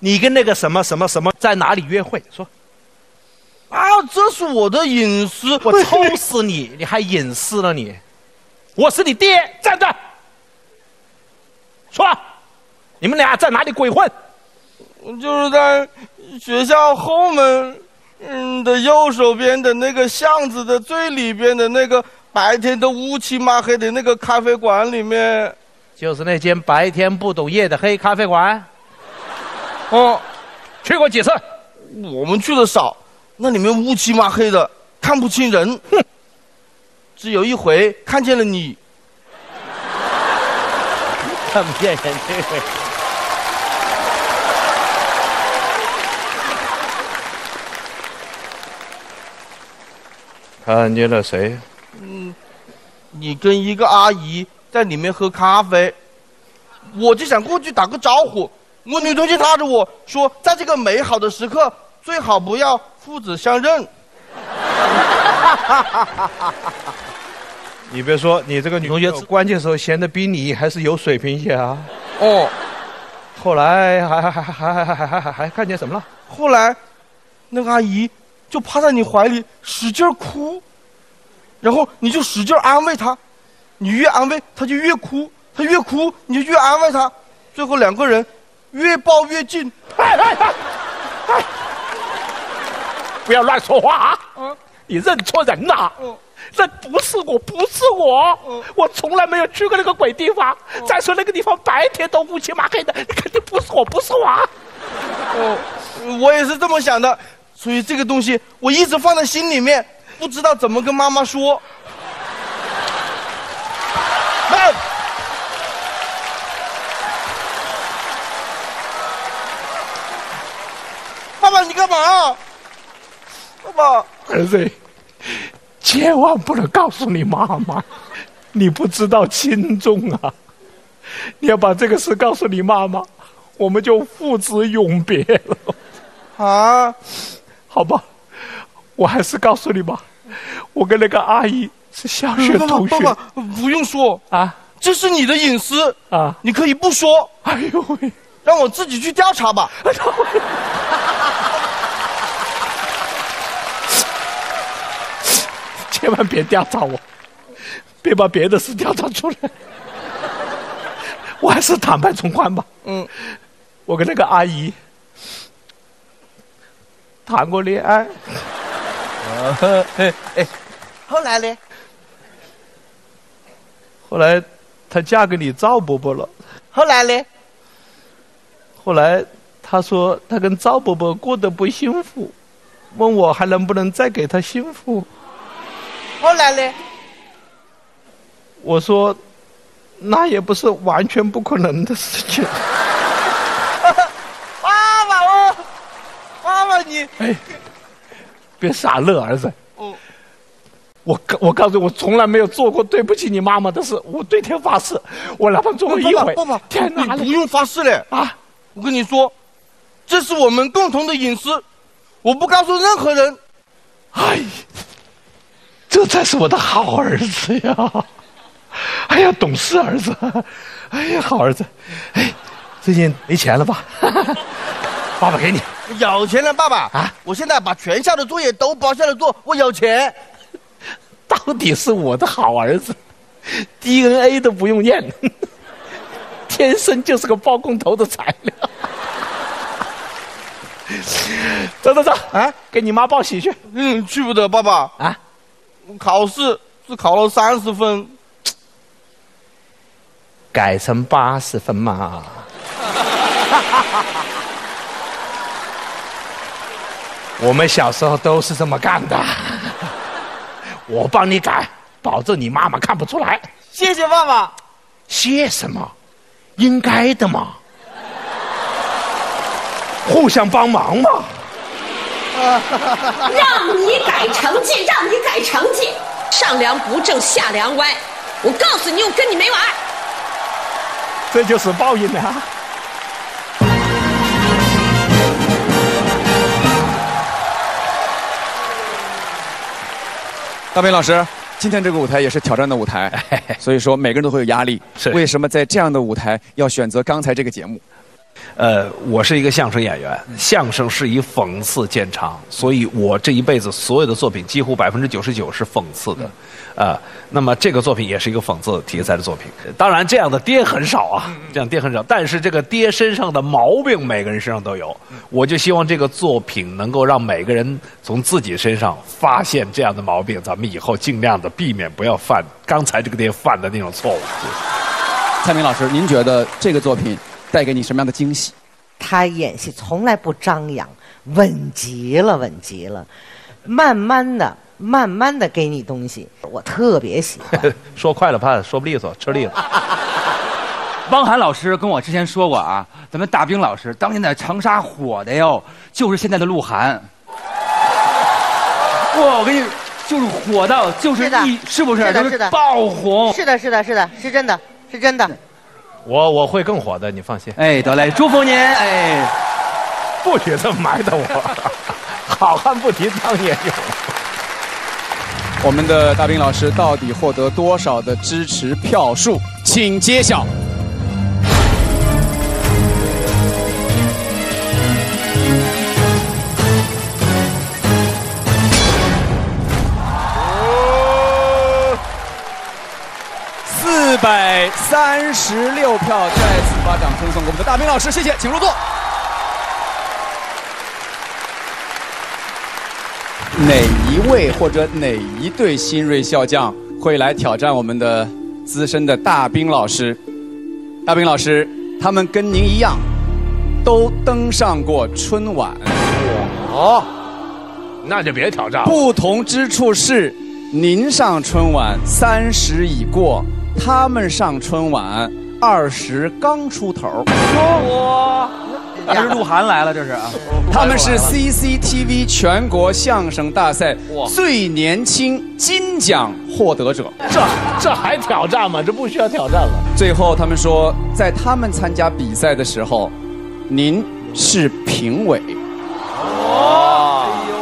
你跟那个什么什么什么在哪里约会？说。啊，这是我的隐私！我抽死你！你还隐私了你？我是你爹！站着！说，你们俩在哪里鬼混？就是在学校后门嗯的右手边的那个巷子的最里边的那个白天都乌漆嘛黑的那个咖啡馆里面。就是那间白天不懂夜的黑咖啡馆。哦，去过几次？我们去的少。那里面乌漆嘛黑的，看不清人。哼，只有一回看见了你，看不见人这回。看见了谁？嗯，你跟一个阿姨在里面喝咖啡。我就想过去打个招呼。我女同学拉着我说，在这个美好的时刻，最好不要父子相认。哈哈哈哈哈你别说，你这个女同学关键时候闲的比你还是有水平些啊。哦，后来还还还还还还还还还看见什么了？后来，那个阿姨就趴在你怀里使劲哭，然后你就使劲安慰她，你越安慰她就越哭，她越哭你就越安慰她，最后两个人越抱越近。哎哎哎哎！不要乱说话啊！你认错人了。这不是我，不是我，我从来没有去过那个鬼地方。再说那个地方白天都乌漆麻黑的，你肯定不是我，不是我啊。哦，我也是这么想的，所以这个东西我一直放在心里面，不知道怎么跟妈妈说。哎，爸爸，你干嘛？爸爸，儿子，千万不能告诉你妈妈，你不知道轻重啊！你要把这个事告诉你妈妈，我们就父子永别了。啊，好吧，我还是告诉你吧，我跟那个阿姨是小学同学。爸爸，不用说啊，这是你的隐私啊，你可以不说。哎呦喂，让我自己去调查吧。千万别调查我，别把别的事调查出来。我还是坦白从宽吧。嗯，我跟那个阿姨谈过恋爱。哎哎，后来呢？后来她嫁给你赵伯伯了。后来呢？后来她说她跟赵伯伯过得不幸福，问我还能不能再给她幸福。后来呢？我说，那也不是完全不可能的事情。妈妈哦，爸爸你，哎，别傻乐，儿子。嗯。我告我告诉你，我从来没有做过对不起你妈妈的事。我对天发誓，我哪怕做过一回。爸爸，天哪！你不用发誓嘞啊！我跟你说，这是我们共同的隐私，我不告诉任何人。哎。这才是我的好儿子呀！哎呀，懂事儿子，哎呀，好儿子。哎，最近没钱了吧？爸爸给你。有钱了，爸爸啊！我现在把全校的作业都包下来做，我有钱。到底是我的好儿子，DNA 都不用验，天生就是个包工头的材料。走走走啊！给你妈报喜去。嗯，去不得，爸爸啊。考试只考了三十分，改成八十分嘛。我们小时候都是这么干的。我帮你改，保证你妈妈看不出来。谢谢爸爸。谢什么？应该的嘛。互相帮忙嘛。让你改成绩，让你改成绩，上梁不正下梁歪。我告诉你，我跟你没完。这就是报应啊！大斌老师，今天这个舞台也是挑战的舞台，所以说每个人都会有压力。是为什么在这样的舞台要选择刚才这个节目？呃，我是一个相声演员，相声是以讽刺见长，所以我这一辈子所有的作品几乎百分之九十九是讽刺的，啊，那么这个作品也是一个讽刺题材的作品。当然，这样的爹很少啊，这样爹很少，但是这个爹身上的毛病每个人身上都有，我就希望这个作品能够让每个人从自己身上发现这样的毛病，咱们以后尽量的避免不要犯刚才这个爹犯的那种错误。蔡明老师，您觉得这个作品？带给你什么样的惊喜？他演戏从来不张扬，稳极了，稳极了，慢慢的、慢慢的给你东西，我特别喜欢。说快了怕说不利索，吃力了。汪涵老师跟我之前说过啊，咱们大兵老师当年在长沙火的哟，就是现在的鹿晗。哇，我跟你，就是火到就是一，是不是？是的，是的，爆红。是的，是的，是的，是真的，是真的。我我会更火的，你放心。哎，得嘞，祝福您。哎，不许这么埋汰我，好汉不提当年勇。我们的大兵老师到底获得多少的支持票数？请揭晓。四百三十六票，再次把掌声送给我们的大兵老师，谢谢，请入座。哪一位或者哪一对新锐笑将会来挑战我们的资深的大兵老师？大兵老师，他们跟您一样，都登上过春晚。哦，那就别挑战了。不同之处是，您上春晚三十已过，他们上春晚二十刚出头。哇，这是鹿晗来了，这是啊。他们是 CCTV 全国相声大赛最年轻金奖获得者。这这还挑战吗？这不需要挑战了。最后他们说，在他们参加比赛的时候，您是评委。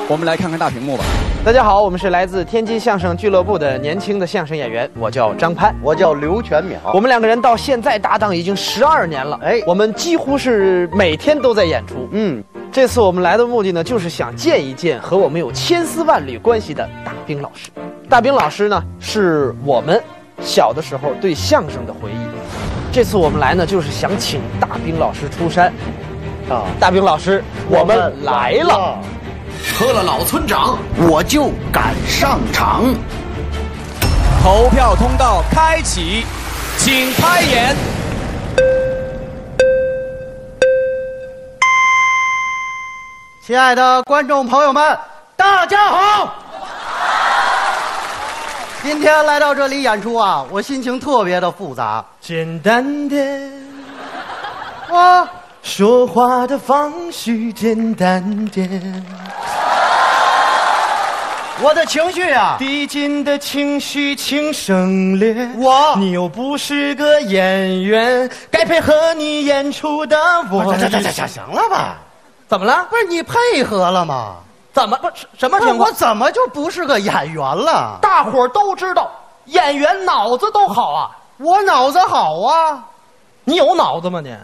哦，我们来看看大屏幕吧。大家好，我们是来自天津相声俱乐部的年轻的相声演员，我叫张潘，我叫刘全淼。我们两个人到现在搭档已经十二年了，哎，我们几乎是每天都在演出。嗯，这次我们来的目的呢，就是想见一见和我们有千丝万缕关系的大兵老师。大兵老师呢，是我们小的时候对相声的回忆。这次我们来呢，就是想请大兵老师出山。啊，大兵老师，我们来了。喝了老村长，我就敢上场。投票通道开启，请开演。亲爱的观众朋友们，大家好！今天来到这里演出啊，我心情特别的复杂。简单点，我说话的方式简单点。我的情绪啊，递进的情绪请省略。我，你又不是个演员，该配合你演出的我。行行行行行了吧？怎么了？不是你配合了吗？怎么不什么情况？我怎么就不是个演员了？大伙儿都知道，演员脑子都好啊。我脑子好啊，你有脑子吗你？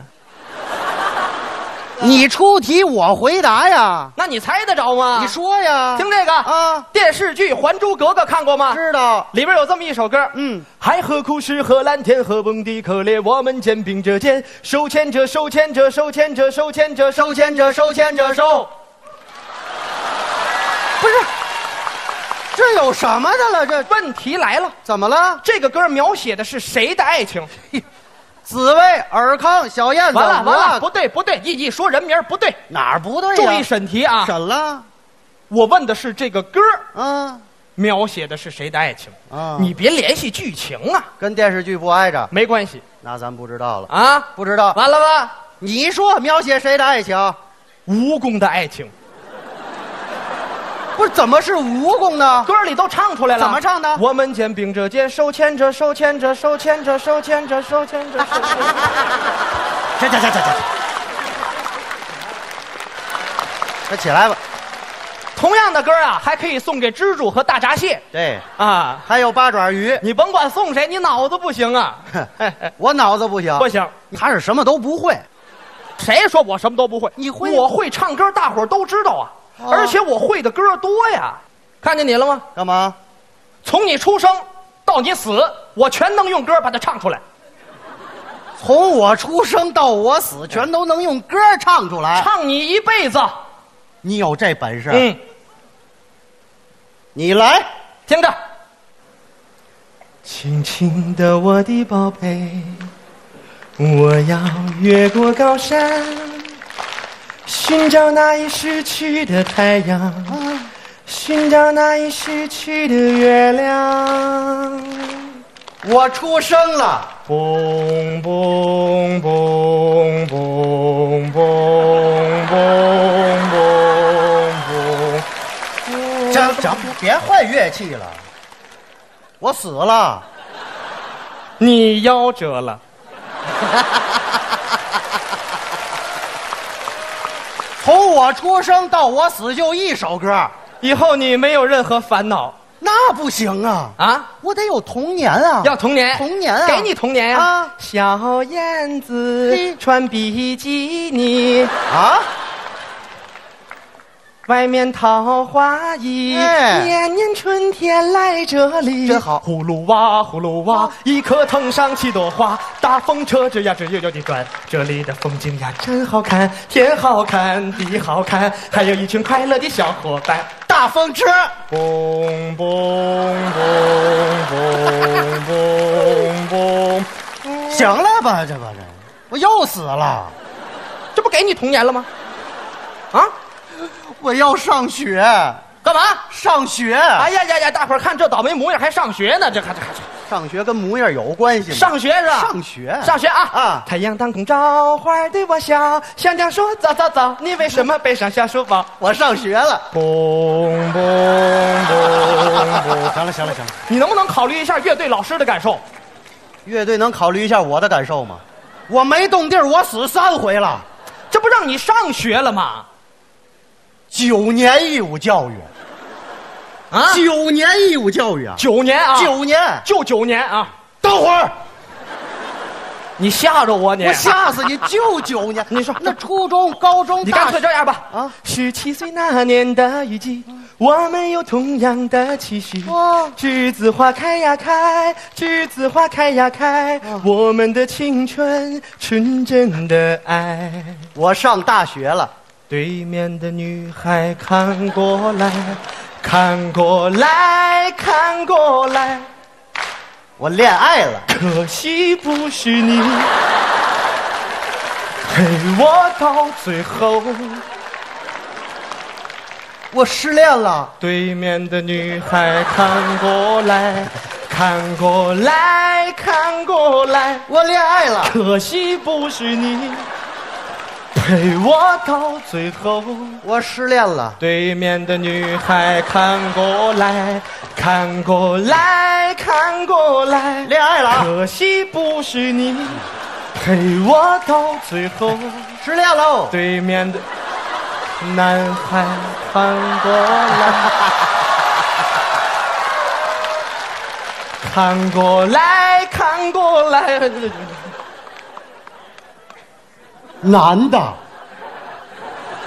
你出题我回答呀，那你猜得着吗？你说呀，听这个啊，电视剧《还珠格格》看过吗？知道，里边有这么一首歌，嗯，海河枯石和蓝天和蹦迪可烈，我们肩并着肩，手牵着手牵着手牵着手牵着手牵着手牵着手。不是，这有什么的了？这问题来了，怎么了？这个歌描写的是谁的爱情？紫薇、尔康、小燕子。完了完了，不对不对，一一说人名不对，哪儿不对？注意审题啊！审了。我问的是这个歌嗯，描写的是谁的爱情？啊，你别联系剧情啊，跟电视剧不挨着，没关系。那咱不知道了啊，不知道。完了吧？你说描写谁的爱情？蜈蚣的爱情。不是怎么是蜈蚣呢？歌里都唱出来了，怎么唱的？我们肩并着肩，手牵着手牵着手牵着手牵着手牵着手。起起起起起！快起来吧！同样的歌啊，还可以送给蜘蛛和大闸蟹。对啊，还有八爪鱼。你甭管送谁，你脑子不行啊！我脑子不行，不行。他是什么都不会。谁说我什么都不会？你会？我会唱歌，大伙儿都知道啊。而且我会的歌多呀，看见你了吗？干嘛？从你出生到你死，我全能用歌把它唱出来。从我出生到我死，全都能用歌唱出来。唱你一辈子，你有这本事？嗯。你来，听着。轻轻的，我的宝贝，我要越过高山。寻找那已失去的太阳，寻找那已失去的月亮。我出生了，嘣嘣嘣嘣嘣嘣嘣嘣。整整，别换乐器了。我死了，你夭折了。从我出生到我死就一首歌，以后你没有任何烦恼那不行啊！啊？我得有童年啊！要童年，童年啊！给你童年呀、啊小燕子穿比基尼啊！外面桃花一，哎年年春天来这里。真好葫芦娃，葫芦娃，一棵藤上七朵花，大风车吱呀吱悠悠地转，这里的风景呀真好看，天好看，地好看，还有一群快乐的小伙伴。大风车，嘣嘣嘣嘣嘣嘣，行了吧？这不是，我又死了。这不给你童年了吗？啊？我要上学，干嘛？上学。哎呀呀呀！大伙儿看这倒霉模样还上学呢，这还这还上学跟模样有关系吗？上学是吧？上学，上学啊！啊！太阳当空照，花儿对我笑，小鸟说早早早，你为什么背上小书包？我上学了。嘣嘣嘣嘣！行了，行了，行了。你能不能考虑一下乐队老师的感受？乐队能考虑一下我的感受吗？我没动地儿，我死三回了。这不让你上学了吗？九年义务教育，啊，九年义务教育啊，九年啊，九年，就九年啊！等会儿，你吓着我你！我吓死你！就九年，你说那初中、高中、你干脆这样吧啊！十七岁那年的雨季，我们有同样的期许。栀子花开呀开，栀子花开呀开，我们的青春，纯真的爱。我上大学了。对面的女孩看过来，看过来，看过来。我恋爱了，可惜不是你陪我到最后。我失恋了。对面的女孩看过来，看过来，看过来。我恋爱了，可惜不是你陪 我到最后。我失恋了。对面的女孩看过来，看过来，看过来。恋爱了，可惜不是你陪我到最后。失恋喽。对面的男孩看过来，看过来，看过来。男的，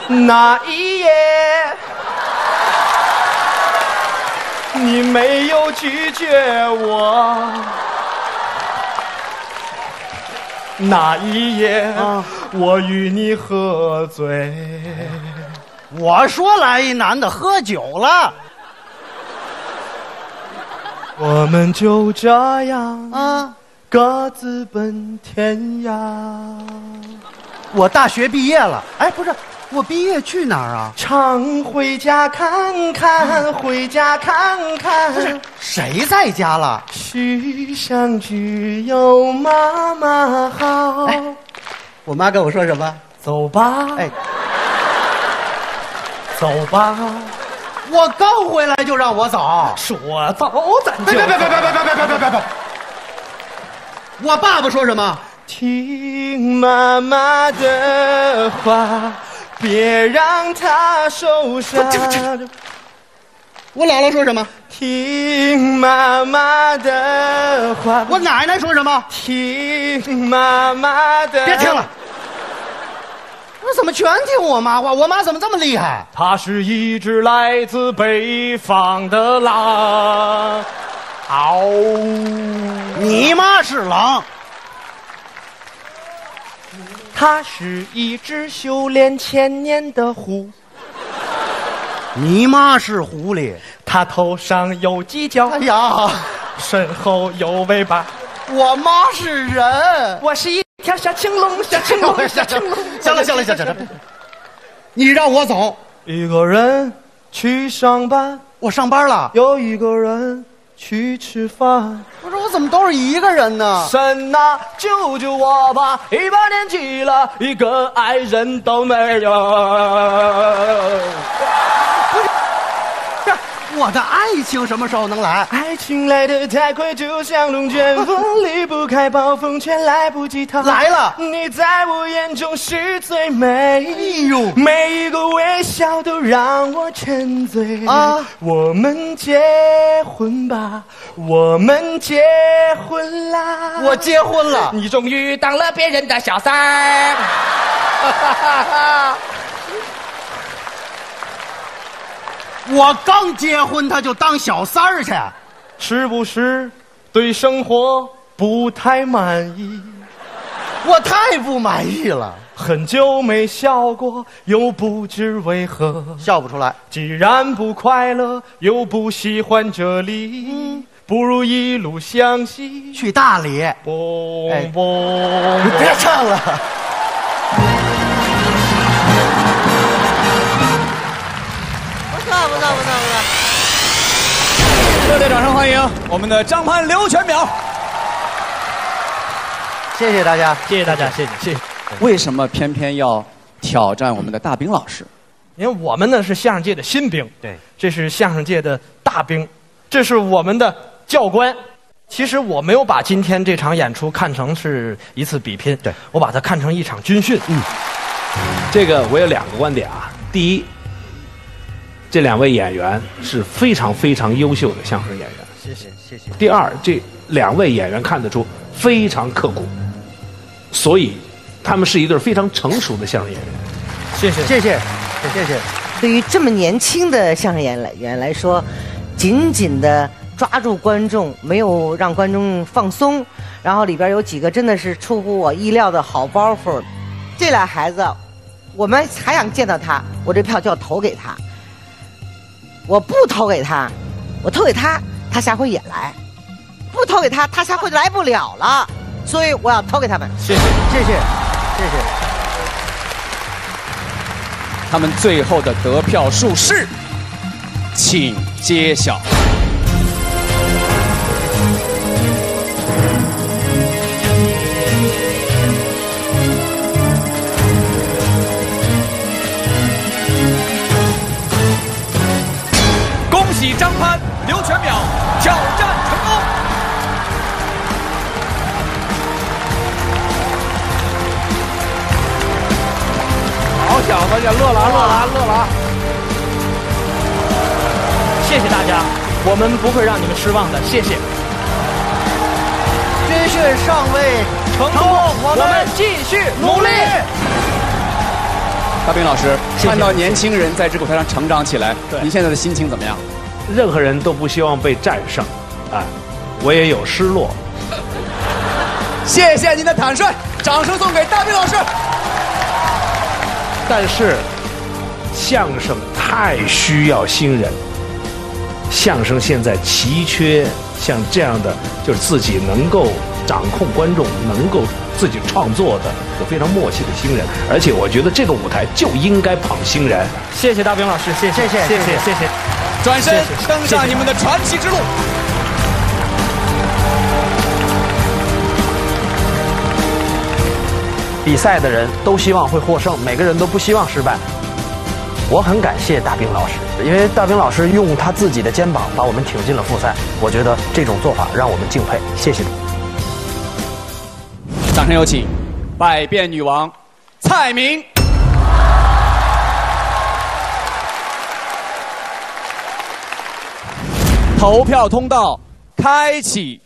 那一夜，你没有拒绝我。那一夜，啊我与你喝醉。我说来一男的喝酒了我们就这样啊！各自奔天涯。我大学毕业了，哎，不是，我毕业去哪儿啊？常回家看看，回家看看。谁在家了？世上只有妈妈好。我妈跟我说什么？走吧，哎，走吧。我刚回来就让我走。说走咱就别别别别别别别别别别别！我爸爸说什么？听妈妈的话，别让她受伤。我姥姥说什么？听妈妈的话。我奶奶说什么？听妈妈的。别听了。我怎么全听我妈话？我妈怎么这么厉害？她是一只来自北方的狼。嗷！你妈是狼。它是一只修炼千年的狐。你妈是狐狸。它头上有犄角。哎呀，身后有尾巴。我妈是人。我是一条小青龙，小青龙，小青龙。行了，行了，行了，行了。你让我走。一个人去上班，我上班了。有一个人去吃饭。我说我怎么都是一个人呢？神呐，救救我吧！一把年纪了，一个爱人都没有。我的爱情什么时候能来？爱情来得太快，就像龙卷风，离不开暴风圈，来不及逃。来了你在我眼中是最美。哎呦，每一个微笑都让我沉醉啊我们结婚吧，我们结婚啦！我结婚了。你终于当了别人的小三儿。我刚结婚，他就当小三儿去。是不是对生活不太满意？我太不满意了，很久没笑过，又不知为何笑不出来。既然不快乐，又不喜欢这里，不如一路向西去大理。嘣哎嘣，你别唱了。错不错不错不错。热烈掌声欢迎我们的张潘刘全淼。谢谢大家，谢谢大家，谢谢谢谢。为什么偏偏要挑战我们的大兵老师？因为我们呢是相声界的新兵，对，这是相声界的大兵，这是我们的教官。其实我没有把今天这场演出看成是一次比拼，对我把它看成一场军训。嗯，这个我有两个观点啊。第一，这两位演员是非常非常优秀的相声演员。谢谢谢谢。第二，这两位演员看得出非常刻苦，所以他们是一对非常成熟的相声演员。谢谢谢谢谢谢。对于这么年轻的相声演员来说，紧紧的抓住观众，没有让观众放松。然后里边有几个真的是出乎我意料的好包袱。这俩孩子，我们还想见到他，我这票就要投给他。我不投给他，我投给他，他下回也来；不投给他，他下回就来不了了。所以我要投给他们。谢谢谢谢谢谢。他们最后的得票数是，请揭晓。小子，也乐了啊，乐了啊，乐了！谢谢大家，我们不会让你们失望的，谢谢。军训尚未成功，我们继续努力。大兵老师，看到年轻人在这舞台上成长起来，您现在的心情怎么样？任何人都不希望被战胜，啊，我也有失落。谢谢您的坦率，掌声送给大兵老师。但是，相声太需要新人。相声现在奇缺像这样的，就是自己能够掌控观众，能够自己创作的，有非常默契的新人。而且我觉得这个舞台就应该捧新人。谢谢大兵老师，谢谢谢谢谢谢谢谢。转身登上你们的传奇之路。比赛的人都希望会获胜，每个人都不希望失败。我很感谢大兵老师，因为大兵老师用他自己的肩膀把我们挺进了复赛。我觉得这种做法让我们敬佩，谢谢。掌声有请百变女王蔡明。投票通道开启。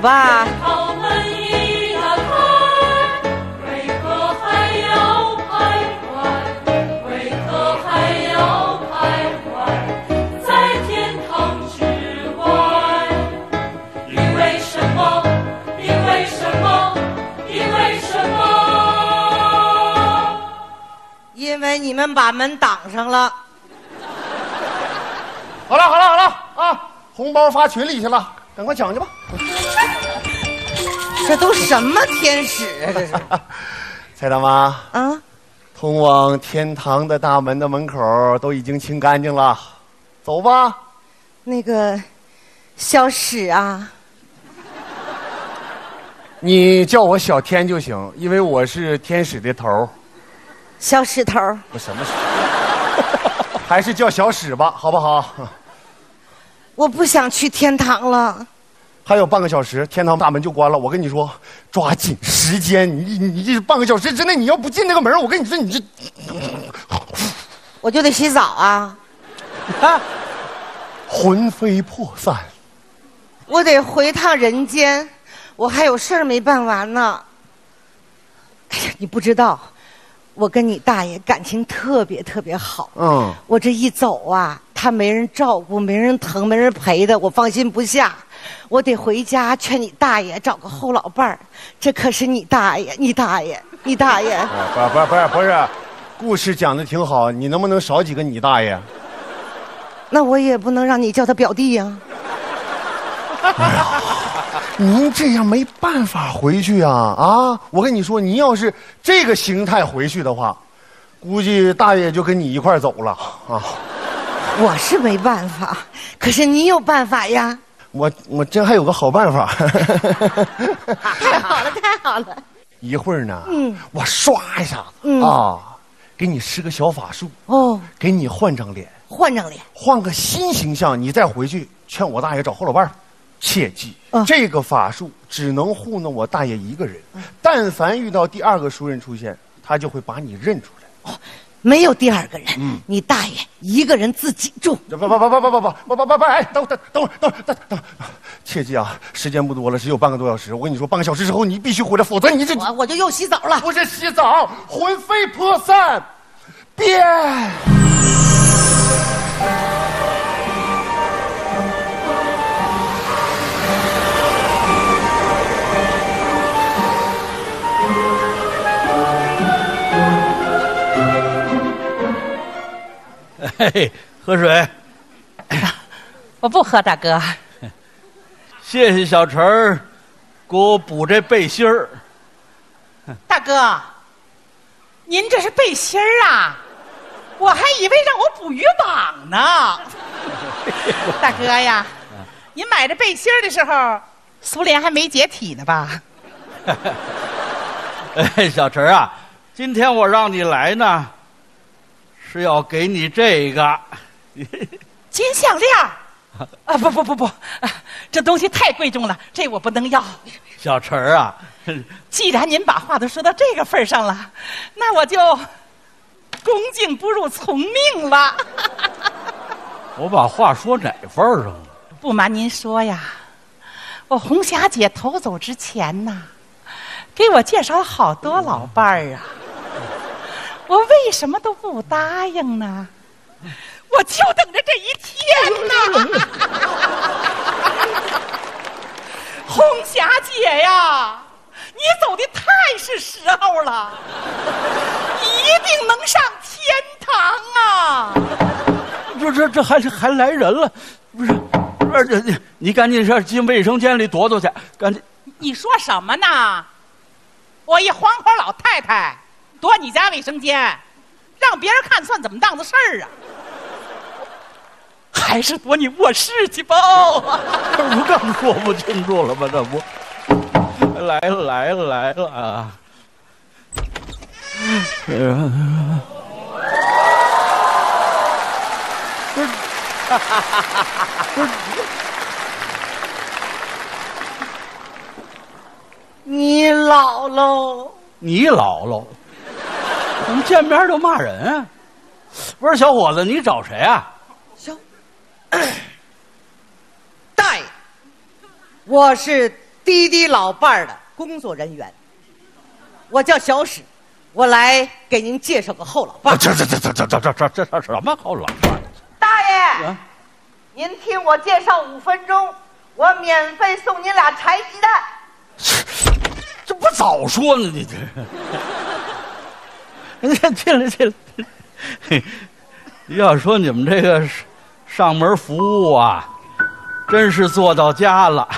把门一打开为何还要徘徊为何还要徘徊在天堂之外因为什么因为什么因为什么因为你们把门挡上了。好了好了好了啊红包发群里去了赶快抢去吧。这都什么天使啊？这是 蔡大妈，啊？通往天堂的大门的门口都已经清干净了，走吧。那个小史啊，你叫我小天就行，因为我是天使的头儿。小史头，我什么？还是叫小史吧，好不好？我不想去天堂了。还有半个小时，天堂大门就关了。我跟你说，抓紧时间，你你你这半个小时之内，你要不进那个门，我跟你说，你这我就得洗澡啊，魂飞魄散。我得回趟人间，我还有事儿没办完呢。哎呀，你不知道，我跟你大爷感情特别特别好。嗯，我这一走啊，他没人照顾，没人疼，没人陪的，我放心不下。我得回家劝你大爷找个后老伴儿，这可是你大爷，你大爷，你大爷。不不不是不是，故事讲的挺好，你能不能少几个你大爷？那我也不能让你叫他表弟呀、您这样没办法回去啊啊！我跟你说，您要是这个形态回去的话，估计大爷就跟你一块儿走了啊。我是没办法，可是你有办法呀。我我真还有个好办法，太好了，太好了。一会儿呢，嗯我刷一下子、嗯啊，给你施个小法术，哦，给你换张脸，换张脸。换个新形象，你再回去劝我大爷找后老伴儿。切记，嗯这个法术只能糊弄我大爷一个人，但凡遇到第二个熟人出现，他就会把你认出来。没有第二个人，嗯你大爷一个人自己住。不不不不不不不不不不不！哎，等等等会儿，等会儿等等，切记啊，时间不多了，只有半个多小时。我跟你说，半个小时之后你必须回来，否则你这我我就又洗澡了。不是洗澡，魂飞魄散，变。嘿嘿，喝水。我不喝，大哥。谢谢小陈儿，给我补这背心儿。大哥，您这是背心儿啊？我还以为让我补鱼网呢。大哥呀，您买这背心儿的时候，苏联还没解体呢吧？哎，小陈儿啊，今天我让你来呢，是要给你这个。金项链儿啊！不不不不，啊这东西太贵重了，这我不能要。小陈儿啊，既然您把话都说到这个份儿上了，那我就恭敬不如从命了。我把话说哪份儿上了？不瞒您说呀，我红霞姐头走之前呐，给我介绍了好多老伴儿啊，我为什么都不答应呢？我就等着这一天呢。红霞姐呀，你走的太是时候了，一定能上天堂啊！这这这还是还来人了，不是不是这你你赶紧上进卫生间里躲躲去，赶紧。你说什么呢？我一黄花老太太躲你家卫生间，让别人看算怎么档子事儿啊？还是躲你卧室去吧。这不更说不清楚了吗？这不，来了来了来了啊！你老喽？你姥姥，怎么见面就骂人啊？不是小伙子，你找谁啊？大爷，我是滴滴老伴儿的工作人员，我叫小史，我来给您介绍个后老伴儿。这这这这这这这这这这什么后老伴儿？大爷，您听我介绍五分钟，我免费送您俩柴鸡蛋。这不早说呢？你这，进来进来。要说你们这个上门服务啊，真是做到家了。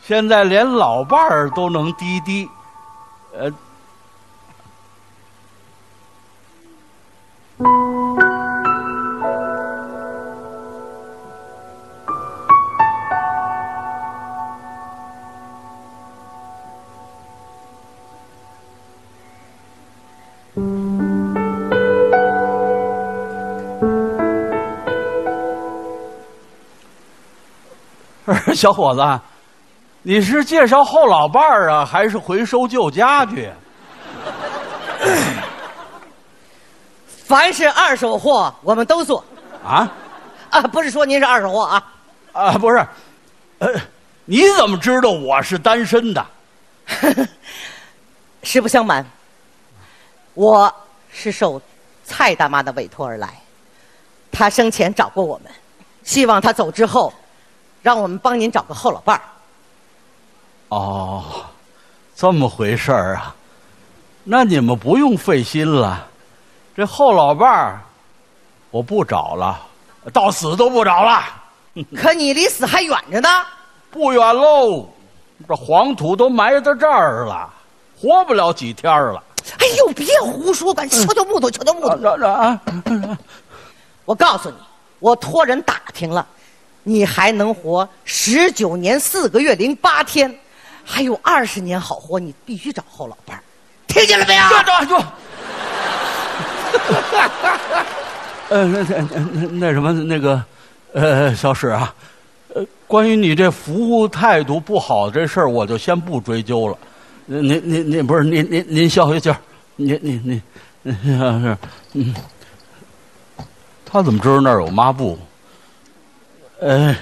现在连老伴儿都能滴滴，呃，小伙子，你是介绍后老伴儿啊，还是回收旧家具？凡是二手货，我们都做。啊？啊，不是说您是二手货啊？啊，不是，呃，你怎么知道我是单身的？实不相瞒，我是受蔡大妈的委托而来。她生前找过我们，希望她走之后，让我们帮您找个后老伴儿。哦，这么回事儿啊？那你们不用费心了，这后老伴儿我不找了，到死都不找了。可你离死还远着呢。不远喽，这黄土都埋在这儿了，活不了几天了。哎呦，别胡说，赶敲敲木头，敲敲木头。啊！我告诉你，我托人打听了，你还能活十九年四个月零八天，还有二十年好活，你必须找后老伴儿，听见了没有？站住！呃，那那那那什么，那个，呃，小史啊，呃，关于你这服务态度不好这事儿，我就先不追究了。您您您您不是您您您消消气儿，您您您您是嗯，他怎么知道那儿有抹布？呃，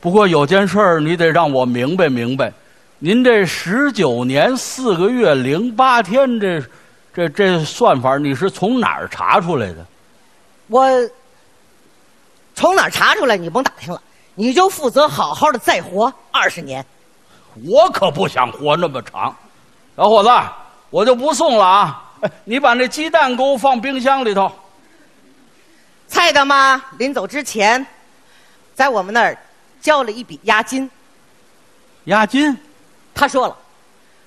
不过有件事儿你得让我明白明白，您这十九年四个月零八天这这这算法，你是从哪儿查出来的？我从哪儿查出来？你甭打听了，你就负责好好的再活二十年。我可不想活那么长，小伙子，我就不送了啊！哎 你把那鸡蛋给我放冰箱里头。蔡大妈临走之前，在我们那儿交了一笔押金。押金？他说了，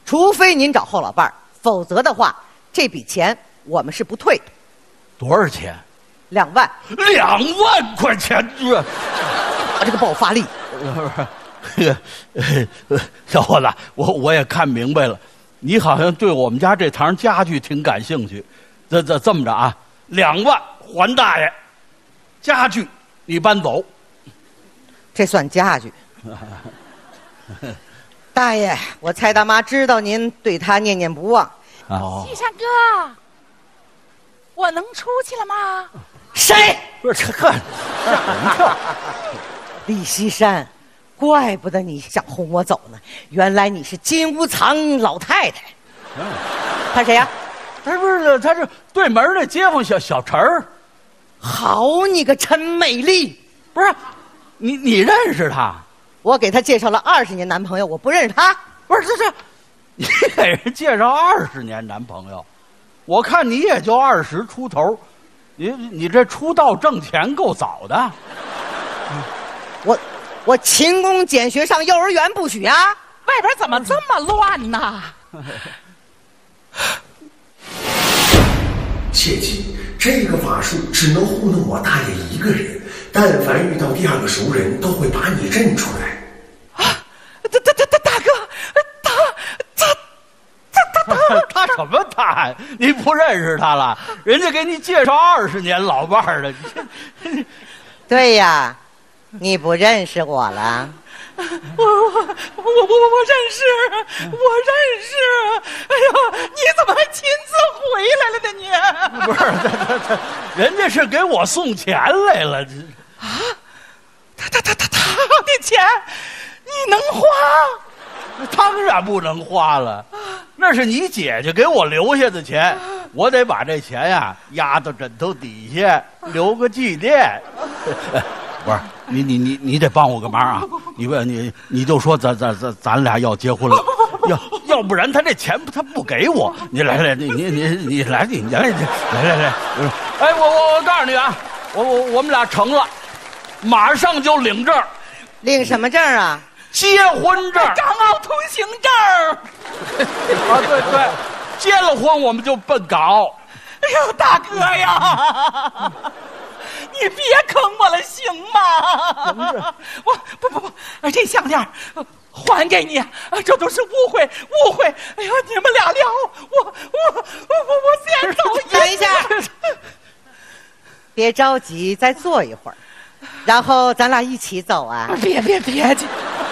除非您找后老伴儿，否则的话，这笔钱我们是不退的。多少钱？两万。两万块钱！这，我这个爆发力。小伙子，我我也看明白了，你好像对我们家这堂家具挺感兴趣。这这这么着啊，两万还大爷，家具你搬走。这算家具。大爷，我蔡大妈知道您对她念念不忘。哦西山哥，我能出去了吗？谁？不是这个李西山，怪不得你想轰我走呢，原来你是金屋藏老太太。他谁呀、他不是他是对门的街坊小小陈儿。好你个陈美丽！不是，你你认识他？我给他介绍了二十年男朋友，我不认识他。不是，这是 你给人介绍二十年男朋友，我看你也就二十出头，你你这出道挣钱够早的。我我勤工俭学上幼儿园不许啊！外边怎么这么乱呢？切记，这个法术只能糊弄我大爷一个人，但凡遇到第二个熟人，都会把你认出来。大大大大大哥，他他他他 他什么他？你不认识他了？人家给你介绍二十年老伴儿了，你对呀，你不认识我了。我我我我我我认识，我认识。哎呀，你怎么还亲自回来了呢？你 不是他他他，人家是给我送钱来了。这他他他他他的钱，你能花？当然不能花了，那是你姐姐给我留下的钱，我得把这钱呀压到枕头底下，留个纪念。不是 你你你你得帮我个忙啊！你问你你就说咱咱咱咱俩要结婚了，要要要不然他这钱他不给我。你来来，你你你你来，你来来来来来，哎，我我我告诉你啊，我我我们俩成了，马上就领证，领什么证啊？结婚证。港澳通行证。啊，对对，结了婚我们就奔港澳。哎呦，大哥呀，你别坑我了，行吗？我不不不，哎这项链呃还给你，啊这都是误会误会。哎呀，你们俩聊，我我我我我先走。等一下，别着急，再坐一会儿，然后咱俩一起走啊。别别别去！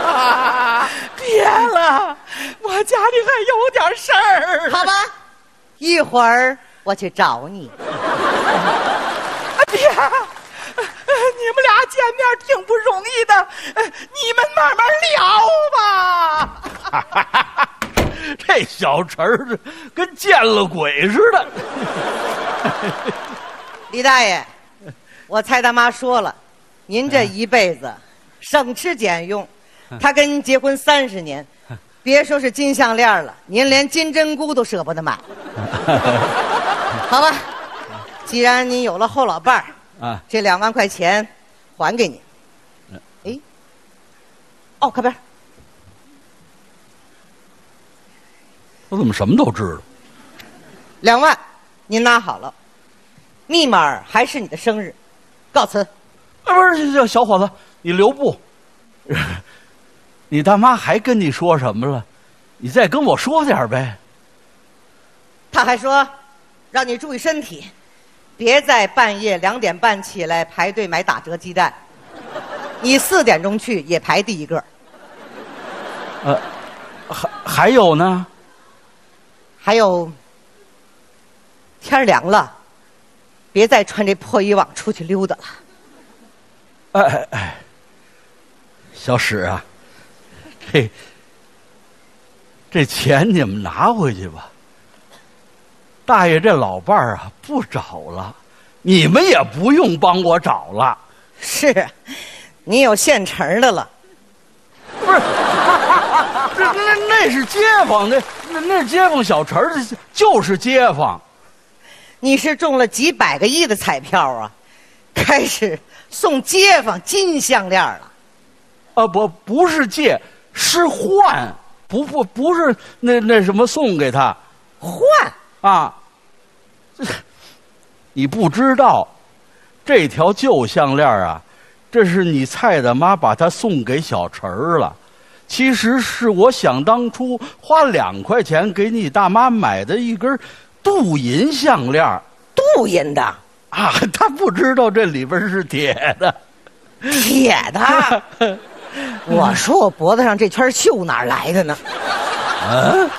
啊，别了，我家里还有点事儿。好吧，一会儿我去找你。爹，呃 你们俩见面挺不容易的，呃你们慢慢聊吧。这小陈儿跟见了鬼似的。李大爷，我蔡大妈说了，您这一辈子省吃俭用，他跟您结婚三十年，别说是金项链了，您连金针菇都舍不得买。好吧，既然您有了后老伴儿，啊，这两万块钱还给你。哎，哦，靠边儿。我怎么什么都知道？两万，您拿好了，密码还是你的生日，告辞。啊，不是，这小伙子，你留步。你大妈还跟你说什么了？你再跟我说点儿呗。他还说，让你注意身体，别在半夜两点半起来排队买打折鸡蛋。你四点钟去也排第一个。呃，还还有呢？还有，天儿凉了，别再穿这破衣裳出去溜达了。哎哎哎，小史啊，这这钱你们拿回去吧。大爷这老伴儿啊不找了，你们也不用帮我找了。是，你有现成的了。不是，这 那那是街坊，那那那街坊小陈儿，这就是街坊。你是中了几百个亿的彩票啊，开始送街坊金项链了。啊，不，不是借，是换，不不不是那那什么送给他，换啊，你不知道，这条旧项链啊，这是你蔡大妈把它送给小陈儿了。其实是我想当初花两块钱给你大妈买的一根镀银项链镀银的啊，他不知道这里边是铁的，铁的。我说我脖子上这圈锈哪来的呢？嗯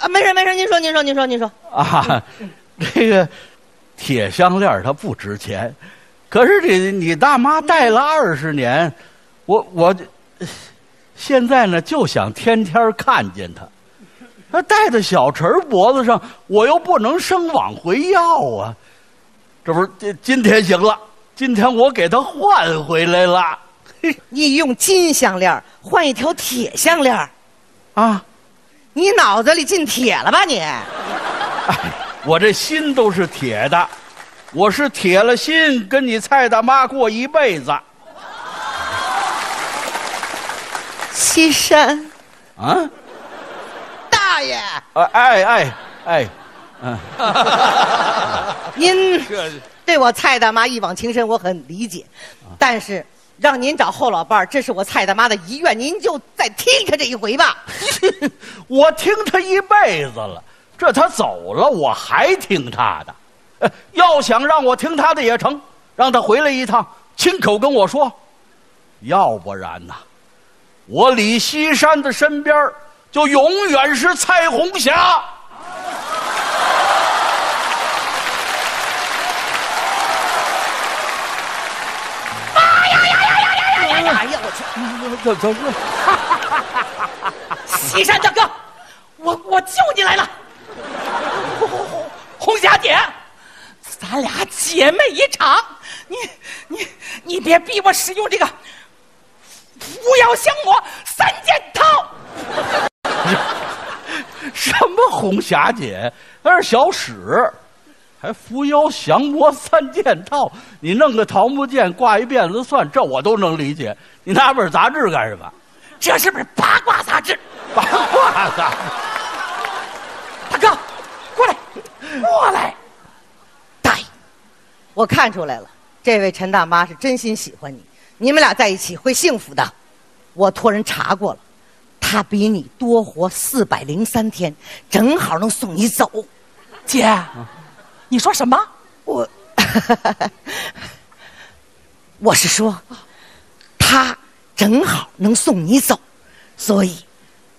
啊，没事没事，您说您说您说您说。啊，这个铁项链它不值钱，可是这你大妈戴了二十年，我我现在呢就想天天看见她。她戴在小陈脖子上，我又不能生往回要啊。这不是今今天行了，今天我给她换回来了。你用金项链换一条铁项链啊？你脑子里进铁了吧你？我这心都是铁的，我是铁了心跟你蔡大妈过一辈子。西山，啊？大爷，哎哎哎哎，嗯 您对我蔡大妈一往情深，我很理解，但是让您找后老伴儿，这是我蔡大妈的遗愿，您就再听他这一回吧。我听他一辈子了，这他走了，我还听他的。要想让我听他的也成，让他回来一趟，亲口跟我说。要不然呐，我李西山的身边就永远是蔡红霞。怎怎是？西山大哥，我我救你来了。红霞姐，咱俩姐妹一场，你你你别逼我使用这个扶摇降魔三件套。什么红霞姐，那是小史，还扶摇降魔三件套，你弄个桃木剑，挂一辫子算，这我都能理解。你拿本杂志干什么？这是本八卦杂志。八卦杂志。大哥，过来，过来。大爷我看出来了，这位陈大妈是真心喜欢你，你们俩在一起会幸福的。我托人查过了，她比你多活四百零三天，正好能送你走。姐，你说什么？我，我是说，他正好能送你走，所以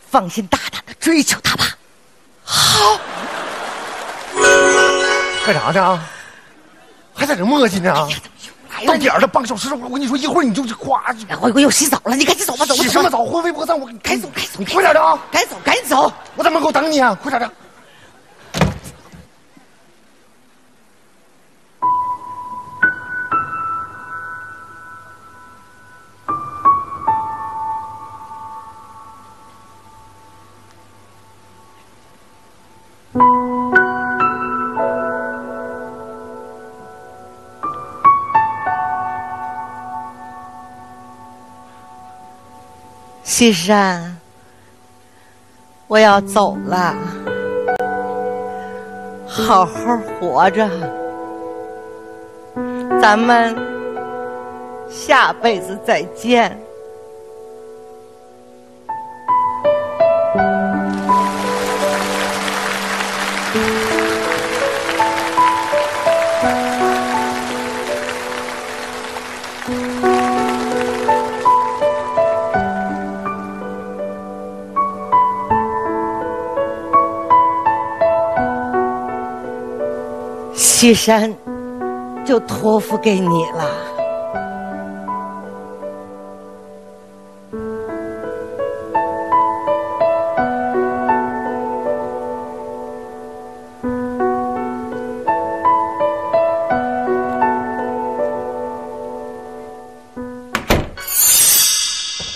放心大胆的追求他吧。好，干啥去啊？还在这磨叽呢？到点儿了，半个小时，我跟你说，一会儿你就夸。我我又洗澡了，你赶紧走吧，走吧。洗什么澡？魂飞魄散，我赶紧走，赶紧走，你快点的啊！赶紧走，赶紧走，我在门口等你啊！快点的。金山，我要走了，好好活着，咱们下辈子再见。西山就托付给你了。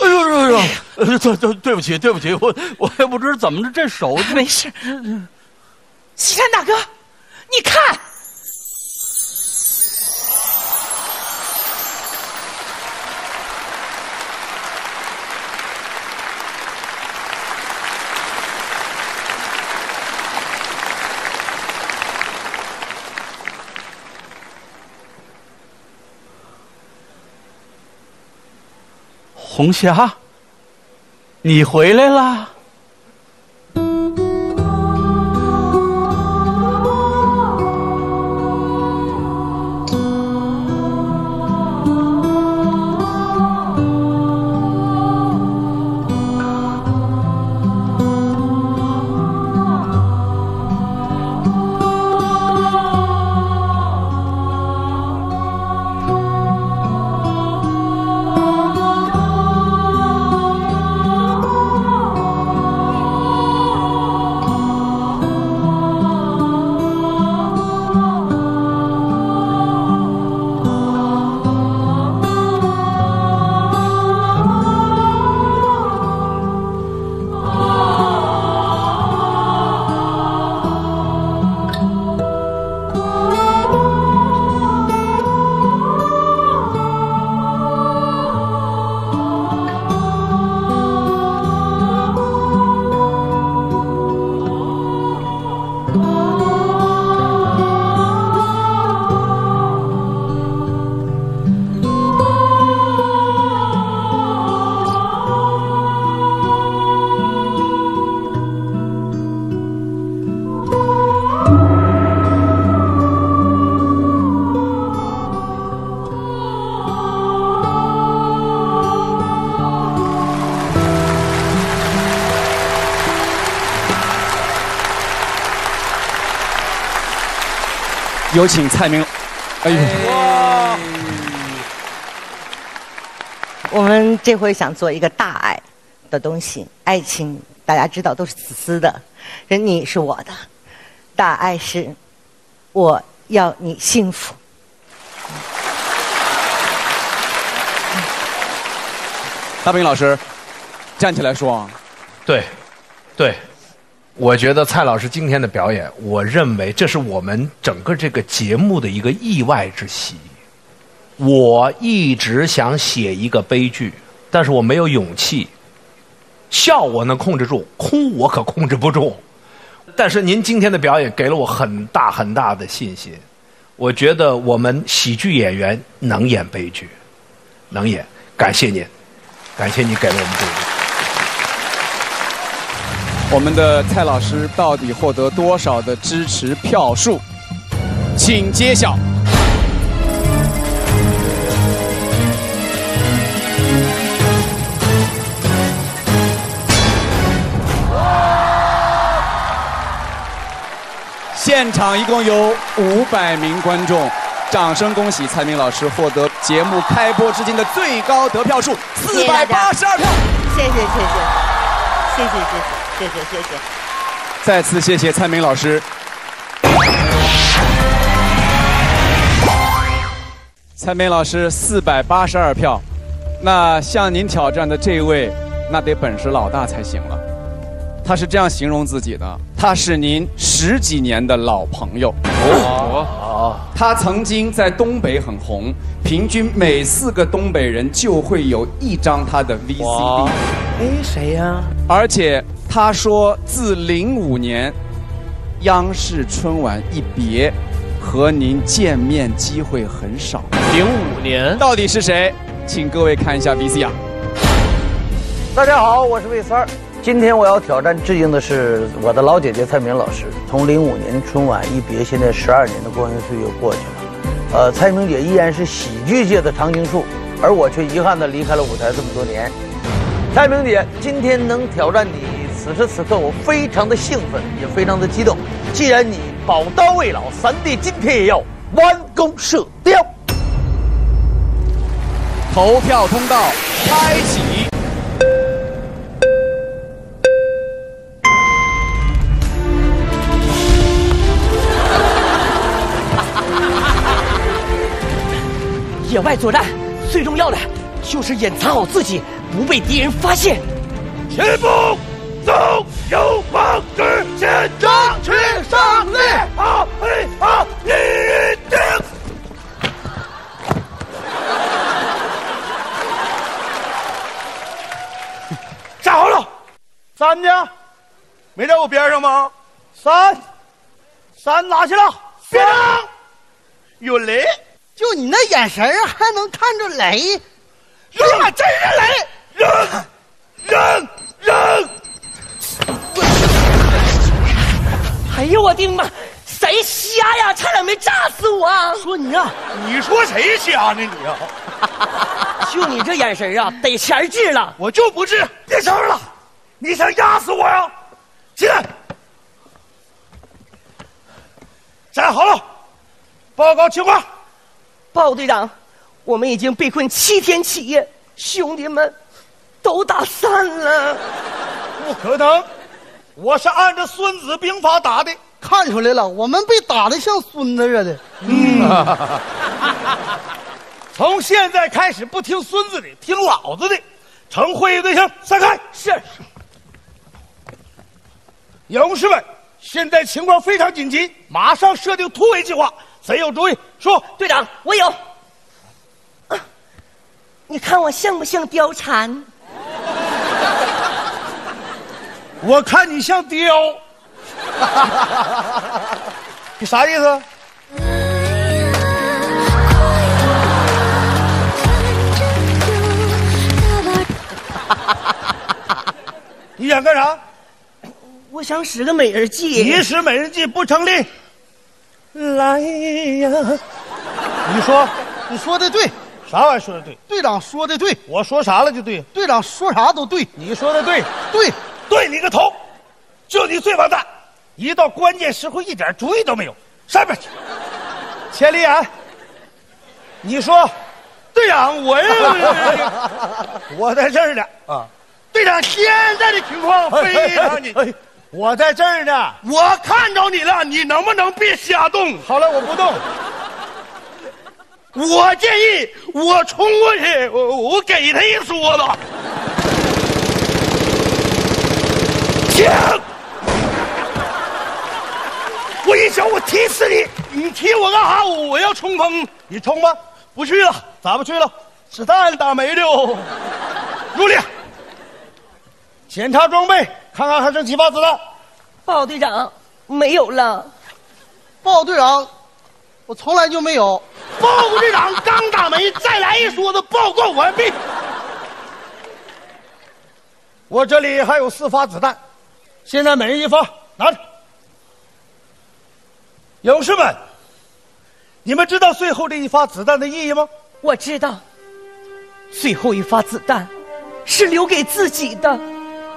哎呦呦呦！对对对不起对不起，我我也不知怎么着这手没事。西山大哥，你看。红霞，你回来啦！有请蔡明。哎呦，我们这回想做一个大爱的东西，爱情大家知道都是自私的，人你是我的，大爱是我要你幸福。大兵老师，站起来说。对，对，我觉得蔡老师今天的表演，我认为这是我们整个这个节目的一个意外之喜。我一直想写一个悲剧，但是我没有勇气。笑我能控制住，哭我可控制不住。但是您今天的表演给了我很大很大的信心。我觉得我们喜剧演员能演悲剧，能演。感谢您，感谢你给了我们这个。我们的蔡老师到底获得多少的支持票数？请揭晓。现场一共有五百名观众，掌声恭喜蔡明老师获得节目开播至今的最高得票数四百八十二票。谢谢谢谢，谢谢谢谢谢谢谢谢。再次谢谢蔡明老师。蔡明老师四百八十二票，那向您挑战的这位，那得本事老大才行了。他是这样形容自己的：他是您十几年的老朋友。哦，他曾经在东北很红，平均每四个东北人就会有一张他的 VCD。哎，谁呀？而且他说，自零五年央视春晚一别，和您见面机会很少。零五年，到底是谁？请各位看一下 VCR。大家好，我是魏三儿。今天我要挑战致敬的是我的老姐姐蔡明老师。从零五年春晚一别，现在十二年的光阴岁月过去了，呃，蔡明姐依然是喜剧界的常青树，而我却遗憾地离开了舞台这么多年。蔡明姐，今天能挑战你，此时此刻我非常的兴奋，也非常的激动。既然你宝刀未老，三弟今天也要弯弓射雕。投票通道开启。外作战最重要的就是掩藏好自己，不被敌人发现。前步走，有往直前，争取胜利！好，嘿，好，一定。站好了，三呢？没在我边上吗？三，三拿去了，别动，有雷。就你那眼神儿还能看着雷？扔啊！真是雷！扔，扔，扔！哎呦我的妈！谁瞎呀？差点没炸死我！说你呀，你说谁瞎呢？你呀，就你这眼神啊，得钱治了。我就不治！别吵了，你想压死我呀？起来，站好了，报告情况。鲍队长，我们已经被困七天七夜，兄弟们都打散了。不可能，我是按照《孙子兵法》打的。看出来了，我们被打的像孙子似的。嗯，从现在开始不听孙子的，听老子的。成会议队形，散开。是。勇士们，现在情况非常紧急，马上设定突围计划。谁有主意？说，队长，我有。啊，你看我像不像貂蝉？我看你像貂。你啥意思？你想干啥？我想使个美人计。你使美人计不成立。来呀！你说，你说的对，啥玩意儿说的对？队长说的对，我说啥了就对。队长说啥都对，你说的对，对，对你个头！就你最完蛋，一到关键时候一点主意都没有，上边去！千里眼，你说，队长，我 我在这儿呢啊！队长，现在的情况非常紧。我在这儿呢，我看着你了，你能不能别瞎动？好了，我不动。我建议我冲过去，我我给他一梭子。停！我一脚，我踢死你！你踢我干啥？我要冲锋，你冲吧。不去了，咋不去了？子弹打没了。入列，检查装备，看看还剩几发子弹。报告队长，没有了。报告队长，我从来就没有。报告队长，刚打没，再来一梭子。报告完毕。我这里还有四发子弹，现在每人一发，拿着。勇士们，你们知道最后这一发子弹的意义吗？我知道，最后一发子弹是留给自己的，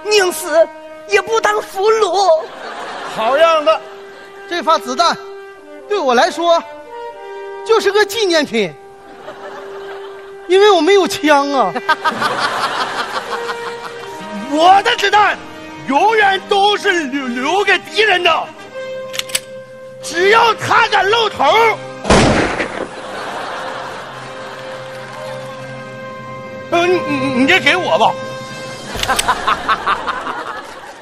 宁死也不当俘虏。好样的！这发子弹对我来说就是个纪念品，因为我没有枪啊。我的子弹永远都是留留给敌人的，只要他敢露头，呃，你你你这给我吧。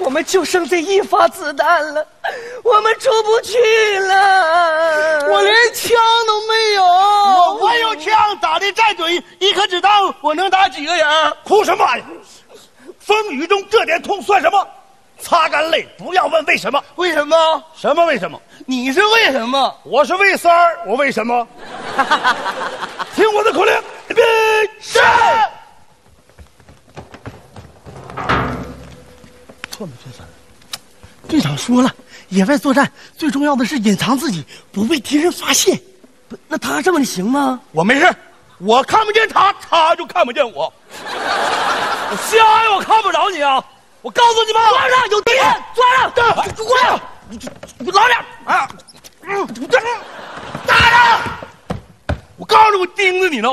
我们就剩这一发子弹了，我们出不去了。我连枪都没有。我我有枪，打的再准，一颗子弹我能打几个人？哭什么呀？风雨中这点痛算什么？擦干泪，不要问为什么。为什么？什么为什么？你是为什么？我是魏三儿，我为什么？听我的口令，预备，上！错了，错了。队长说了，野外作战最重要的是隐藏自己，不被敌人发现。不，那他这么行吗？我没事，我看不见他，他就看不见我。我瞎呀！我看不着你啊！我告诉你们，抓上有敌人，抓上！过来，你老点啊！嗯，打他！我告诉你，我盯着你呢。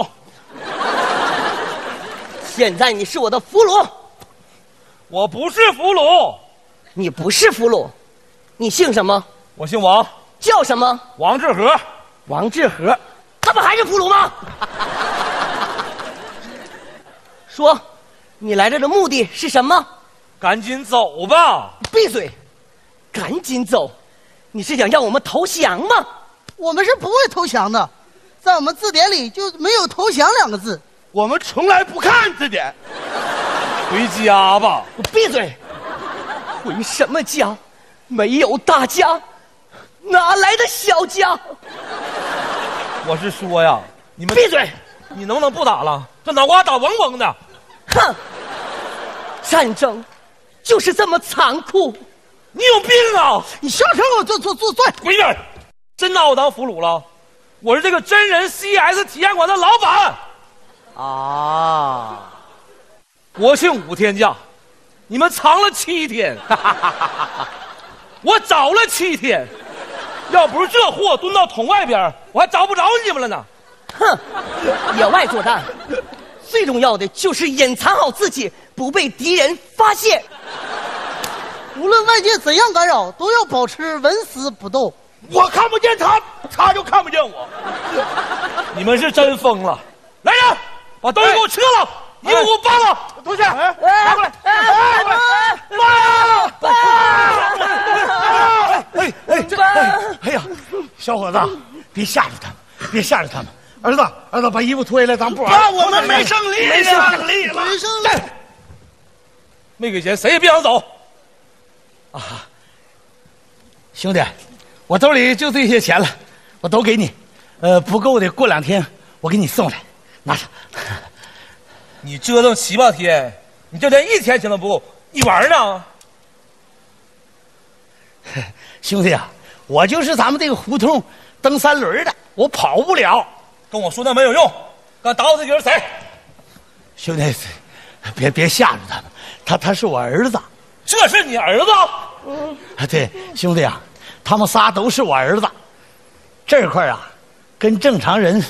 现在你是我的俘虏，我不是俘虏，你不是俘虏，你姓什么？我姓王，叫什么？王志和。王志和，他不还是俘虏吗？说，你来这的目的是什么？赶紧走吧！闭嘴！赶紧走！你是想让我们投降吗？我们是不会投降的，在我们字典里就没有投降两个字。我们从来不看字典。回家吧！我闭嘴！回什么家？没有大家，哪来的小家？我是说呀，你们闭嘴！你能不能不打了？这脑瓜打嗡嗡的。哼！战争就是这么残酷。你有病啊！你下车给我坐坐坐坐！滚一边！真拿我当俘虏了？我是这个真人 CS 体验馆的老板。啊！国庆五天假，你们藏了七天，我找了七天。要不是这货蹲到桶外边，我还找不着你们了呢。哼！野外作战，最重要的就是隐藏好自己，不被敌人发现。无论外界怎样干扰，都要保持纹丝不动。我看不见他，他就看不见我。你们是真疯了！来人，把东西给我撤了，衣服给我扒了，同学，拿过来！哎！哎哎哎哎呀，小伙子，别吓着他们，别吓着他们。儿子，儿子，把衣服脱下来，咱不玩。爸，我们没胜利，没胜利了，没胜利。没给钱，谁也别想走。啊，兄弟，我兜里就这些钱了，我都给你。呃，不够的，过两天我给你送来，拿着。你折腾七八天，你这连一天钱都不够，你玩呢？兄弟啊，我就是咱们这个胡同蹬三轮的，我跑不了。跟我说那没有用，敢打我这个人谁？兄弟，别别吓着他们，他他是我儿子。这是你儿子？嗯，啊，对，兄弟啊，他们仨都是我儿子。这块啊，跟正常人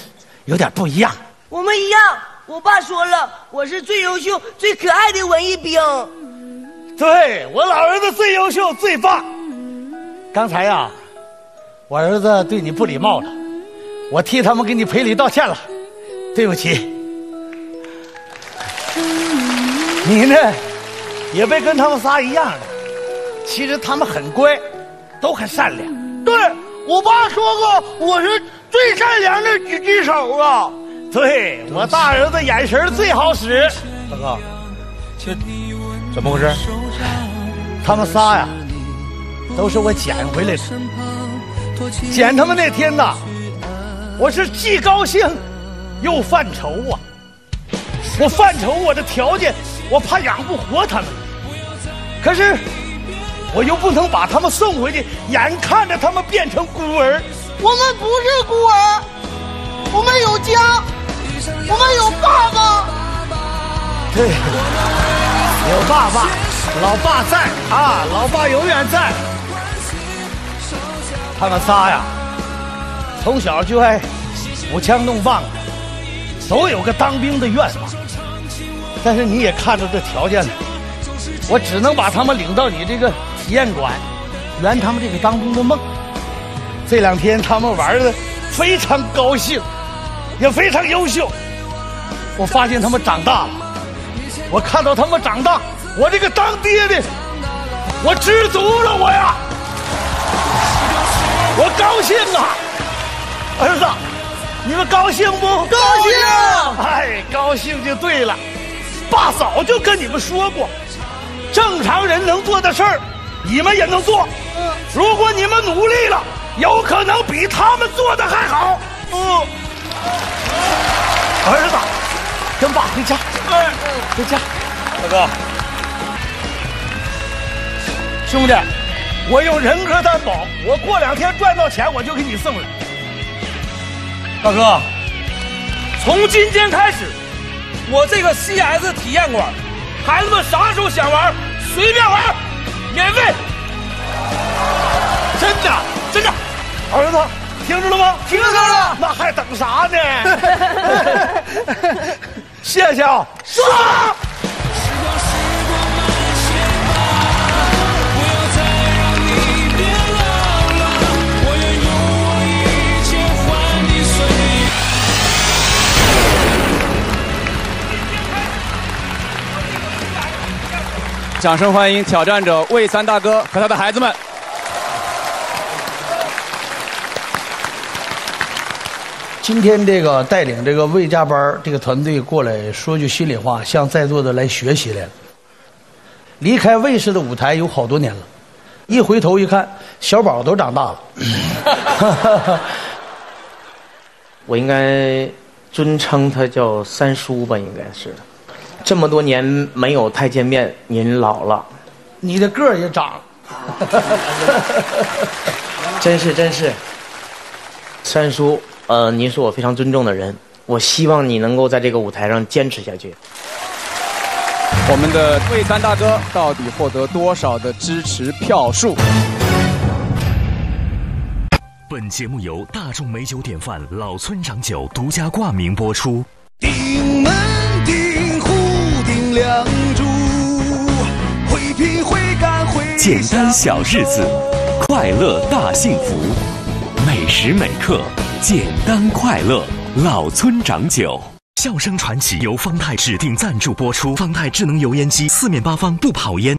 有点不一样。我们一样。我爸说了，我是最优秀、最可爱的文艺兵。对我老儿子最优秀、最棒。刚才呀、啊，我儿子对你不礼貌了，我替他们给你赔礼道歉了，对不起。你呢，也别跟他们仨一样的，其实他们很乖，都很善良。对我爸说过我是最善良的狙击手啊。对我大儿子眼神最好使。大哥，这怎么回事？他们仨呀，都是我捡回来的。捡他们那天呐，我是既高兴又犯愁啊。我犯愁我的条件，我怕养不活他们。可是我又不能把他们送回去，眼看着他们变成孤儿。我们不是孤儿，我们有家，我们有爸爸。对，有爸爸，老爸在啊，老爸永远在。他们仨呀，从小就爱舞枪弄棒，都有个当兵的愿望。但是你也看到这条件了，我只能把他们领到你这个体验馆，圆他们这个当兵的梦。这两天他们玩的非常高兴，也非常优秀。我发现他们长大了，我看到他们长大，我这个当爹的，我知足了，我呀，我高兴啊，儿子，你们高兴不？高兴！哎，高兴就对了。爸早就跟你们说过，正常人能做的事儿，你们也能做。如果你们努力了，有可能比他们做的还好。嗯，儿子，跟爸回家。哎，回家。大哥，兄弟，我用人格担保，我过两天赚到钱，我就给你送来。大哥，从今天开始。我这个 CS 体验馆，孩子们啥时候想玩，随便玩，免费。真的，真的，儿子，听着了吗？听着了。那还等啥呢？谢谢啊，爽！掌声欢迎挑战者魏三大哥和他的孩子们。今天这个带领这个魏家班这个团队过来说句心里话，向在座的来学习来了。离开卫视的舞台有好多年了，一回头一看，小宝都长大了。我应该尊称他叫三叔吧，应该是。这么多年没有太见面，您老了，你的个儿也长了，真是真是。三叔，呃，您是我非常尊重的人，我希望你能够在这个舞台上坚持下去。我们的魏三大哥到底获得多少的支持票数？本节目由大众美酒典范老村长酒独家冠名播出。顶门顶户顶梁柱，会拼会干会简单小日子，快乐大幸福，每时每刻简单快乐。老村长酒，笑声传奇由方太指定赞助播出。方太智能油烟机，四面八方不跑烟。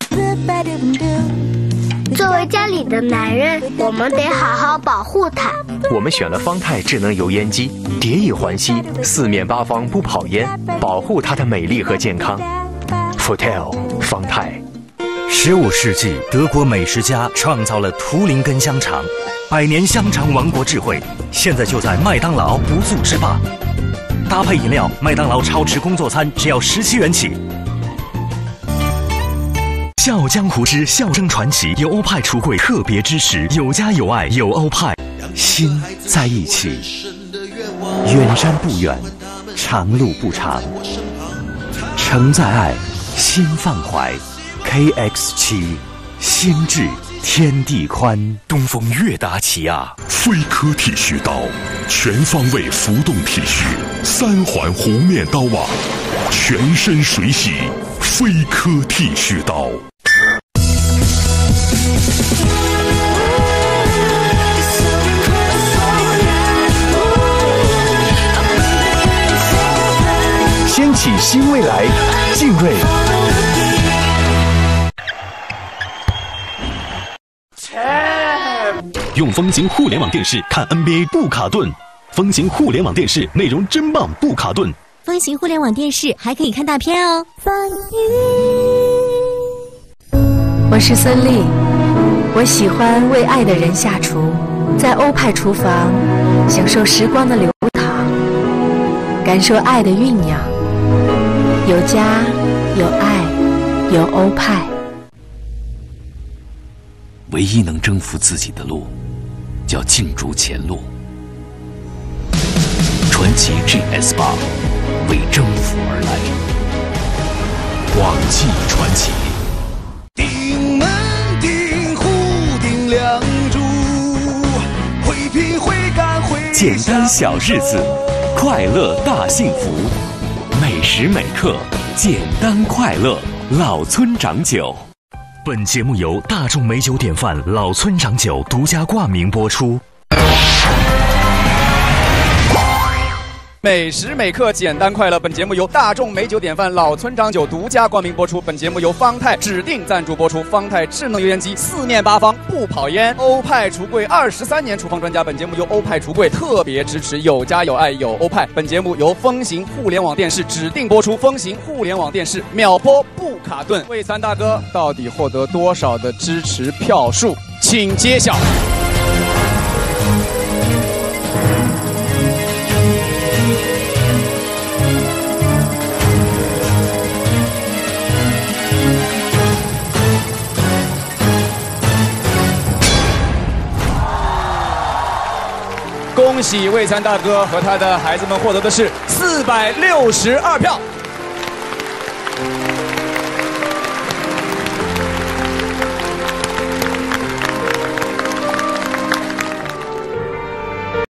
作为家里的男人，我们得好好保护它。我们选了方太智能油烟机，叠以环吸，四面八方不跑烟，保护它的美丽和健康。Fotel 方太。十五世纪，德国美食家创造了图林根香肠，百年香肠王国智慧，现在就在麦当劳不速之霸。搭配饮料，麦当劳超值工作餐只要十七元起。《笑傲江湖之笑声传奇》由欧派橱柜特别支持，有家有爱有欧派，心在一起，远山不远，长路不长，诚在爱，心放怀，KX 七，心智天地宽，东风悦达起亚飞科剃须刀，全方位浮动剃须，三环弧面刀网，全身水洗，飞科剃须刀。掀起新未来，敬瑞。用风行互联网电视看 NBA 不卡顿，风行互联网电视内容真棒不卡顿。风行互联网电视还可以看大片哦。我是孙俪，我喜欢为爱的人下厨，在欧派厨房享受时光的流淌，感受爱的酝酿，有家有爱有欧派。唯一能征服自己的路，叫竞逐前路。传奇 GS 八为征服而来，广汽传祺。顶门顶户顶梁柱，会拼会干会简单小日子，快乐大幸福，每时每刻简单快乐。老村长酒。本节目由大众美酒典范老村长酒独家冠名播出。每时每刻简单快乐。本节目由大众美酒典范老村长酒独家冠名播出。本节目由方太指定赞助播出。方太智能油烟机四面八方不跑烟。欧派橱柜二十三年厨房专家。本节目由欧派橱柜特别支持，有家有爱有欧派。本节目由风行互联网电视指定播出。风行互联网电视秒播不卡顿。魏三大哥到底获得多少的支持票数？请揭晓。恭喜魏三大哥和他的孩子们获得的是四百六十二票。